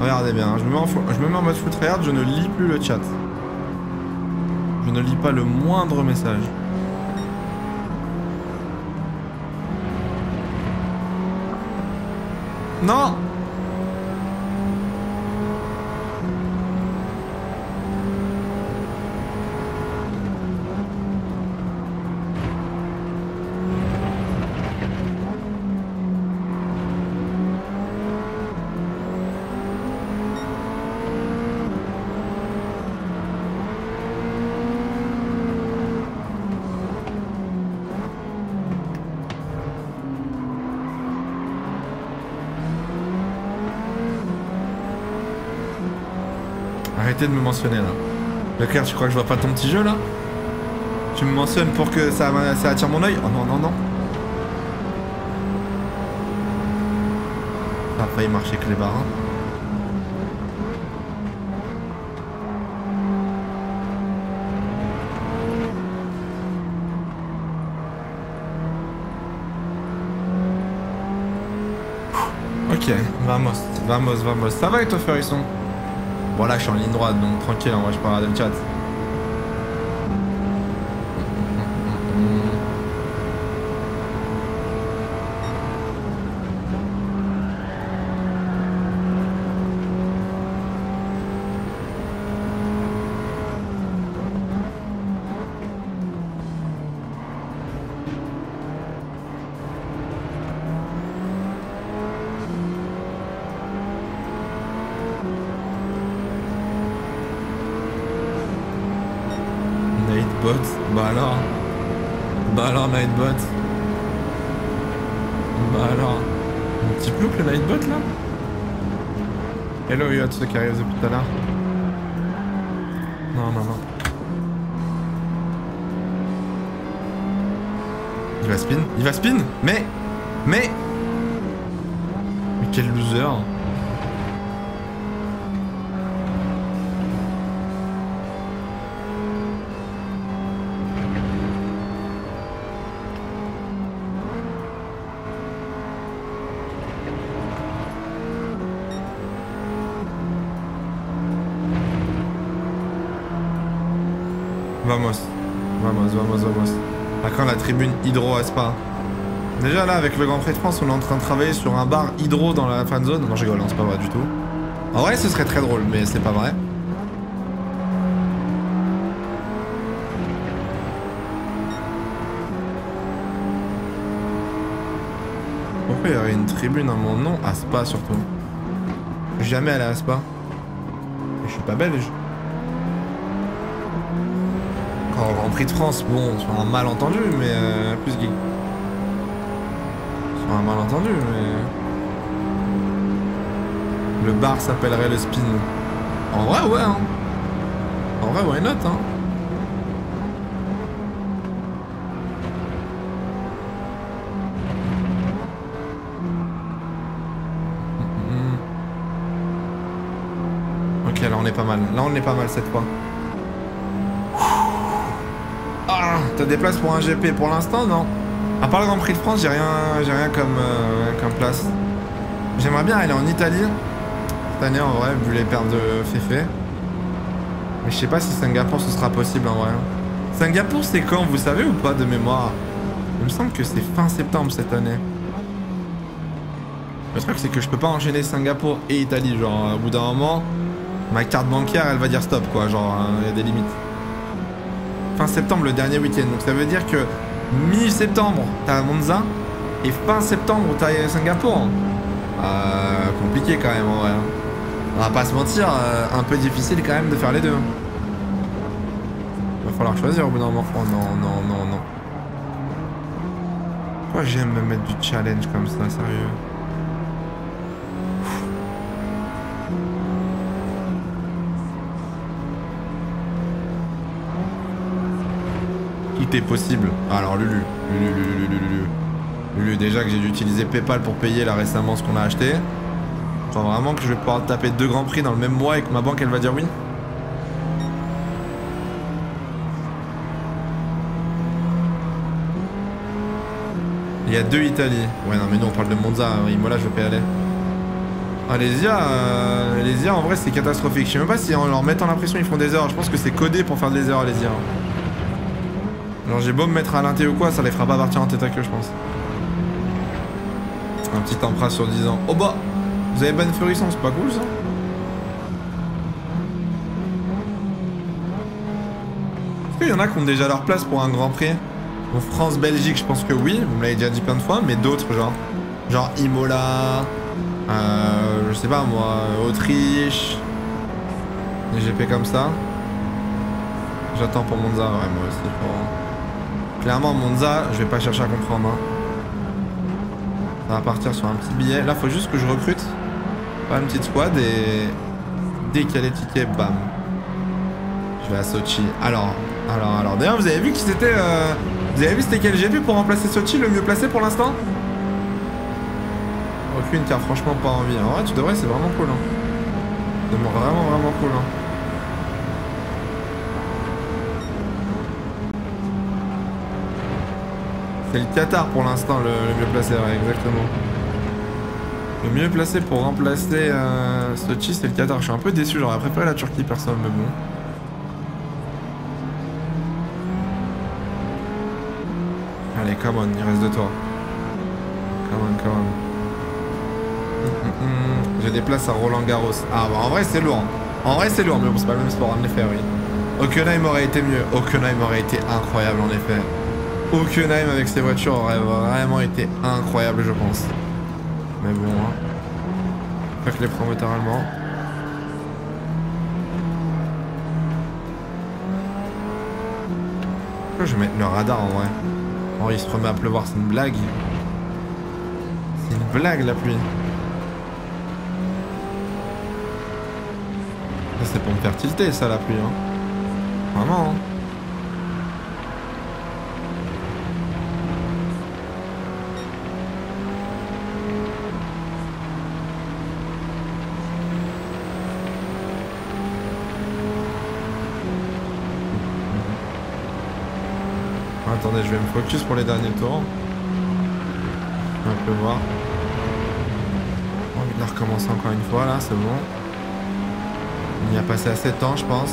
Regardez bien, hein, je, me mets en je me mets en mode full tryhard, je ne lis plus le chat. Je ne lis pas le moindre message. Non De me mentionner là. Leclerc, tu crois que je vois pas ton petit jeu là? Tu me mentionnes pour que ça, ça attire mon oeil Oh non, non, non. Ça a failli marcher que les barres. hein. Ok, vamos, vamos, vamos. Ça va et toi, Ferrisson? Bon là je suis en ligne droite donc tranquille, on va je peux regarder le chat. Hello À quand la tribune hydro à Spa Déjà là, avec le Grand Prix de France, on est en train de travailler sur un bar hydro dans la fan zone. Non, je rigole, c'est pas vrai du tout. En vrai, ce serait très drôle, mais c'est pas vrai. Pourquoi il y aurait une tribune à mon nom À Spa surtout. Jamais allé à Spa. Je suis pas belge. Encore au Prix de France, bon, sur un malentendu, mais euh, plus geek. Sur un malentendu, mais. Le bar s'appellerait le spin. En vrai, ouais, hein. En vrai, why not, hein. Ok, là on est pas mal. Là on est pas mal cette fois. Ah, t'as des places pour un GP pour l'instant non À part le Grand Prix de France, j'ai rien, rien comme, euh, comme place. J'aimerais bien aller en Italie cette année en vrai, vu les pertes de Fefe. Mais je sais pas si Singapour ce sera possible en vrai. Singapour c'est quand, vous savez ou pas de mémoire? Il me semble que c'est fin septembre cette année. Le truc c'est que je peux pas enchaîner Singapour et Italie, genre au bout d'un moment, ma carte bancaire elle va dire stop quoi, genre il y a des limites fin septembre le dernier week-end. Donc ça veut dire que mi-septembre t'as Monza et fin septembre t'as Singapour. Euh, compliqué quand même en vrai. hein. On va pas se mentir, euh, un peu difficile quand même de faire les deux. Va falloir choisir au bout d'un moment. Non, non, non, non. Pourquoi j'aime me mettre du challenge comme ça, sérieux? Tout possible. Alors Lulu, Lulu, Lulu, Lulu, Lulu. Déjà que j'ai dû utiliser Paypal pour payer là récemment ce qu'on a acheté. Je crois vraiment que je vais pouvoir taper deux grands prix dans le même mois et que ma banque elle va dire oui. Il y a deux Italie. Ouais non mais nous on parle de Monza, Imola je vais pas y aller. Ah, les IA, euh, les en vrai c'est catastrophique. Je sais même pas si en leur mettant la pression ils font des erreurs. Je pense que c'est codé pour faire des erreurs les IA. Genre j'ai beau me mettre à l'inté ou quoi, ça les fera pas partir en tête à queue je pense. Un petit emprunt sur 10 ans. Oh bah Vous avez bonne fleurissant, c'est pas cool ça Est-ce qu'il y en a qui ont déjà leur place pour un grand prix? Bon, France-Belgique, je pense que oui, vous me l'avez déjà dit plein de fois, mais d'autres, genre. Genre Imola, euh, je sais pas moi, Autriche, des GP comme ça. J'attends pour Monza, ouais, moi aussi. Pour... Clairement, Monza, je vais pas chercher à comprendre. Hein. Ça va partir sur un petit billet. Là, faut juste que je recrute. Pas une petite squad et dès qu'il y a les tickets, bam. Je vais à Sochi. Alors, alors, alors. D'ailleurs, vous avez vu qui c'était. Euh... Vous avez vu c'était quel GP pour remplacer Sochi, le mieux placé pour l'instant? Aucune car franchement pas envie. En vrai, tu devrais, c'est vraiment cool. Hein. C'est vraiment, vraiment cool. Hein. C'est le Qatar pour l'instant le, mieux placé, ouais, exactement. Le mieux placé pour remplacer euh, Sochi, c'est le Qatar. Je suis un peu déçu, j'aurais préféré la Turquie, personne, mais bon. Allez, come on, il reste de toi. Come on, come on. J'ai des places à Roland Garros. Ah bah en vrai c'est lourd. En vrai c'est lourd, mais bon c'est pas le même sport en effet, oui. Hockenheim aurait été mieux. Hockenheim aurait été incroyable en effet. Hockenheim avec ses voitures aurait vraiment été incroyable je pense. Mais bon, hein. Que les promoteurs allemands. Je vais mettre le radar en vrai Oh, il se remet à pleuvoir, c'est une blague. C'est une blague la pluie. Ça, c'est pour me faire tilter, ça, la pluie. Hein. Vraiment. Hein. Je vais me focus pour les derniers tours. On peut voir. On la recommencer encore une fois là, c'est bon. On y a passé assez de temps, je pense.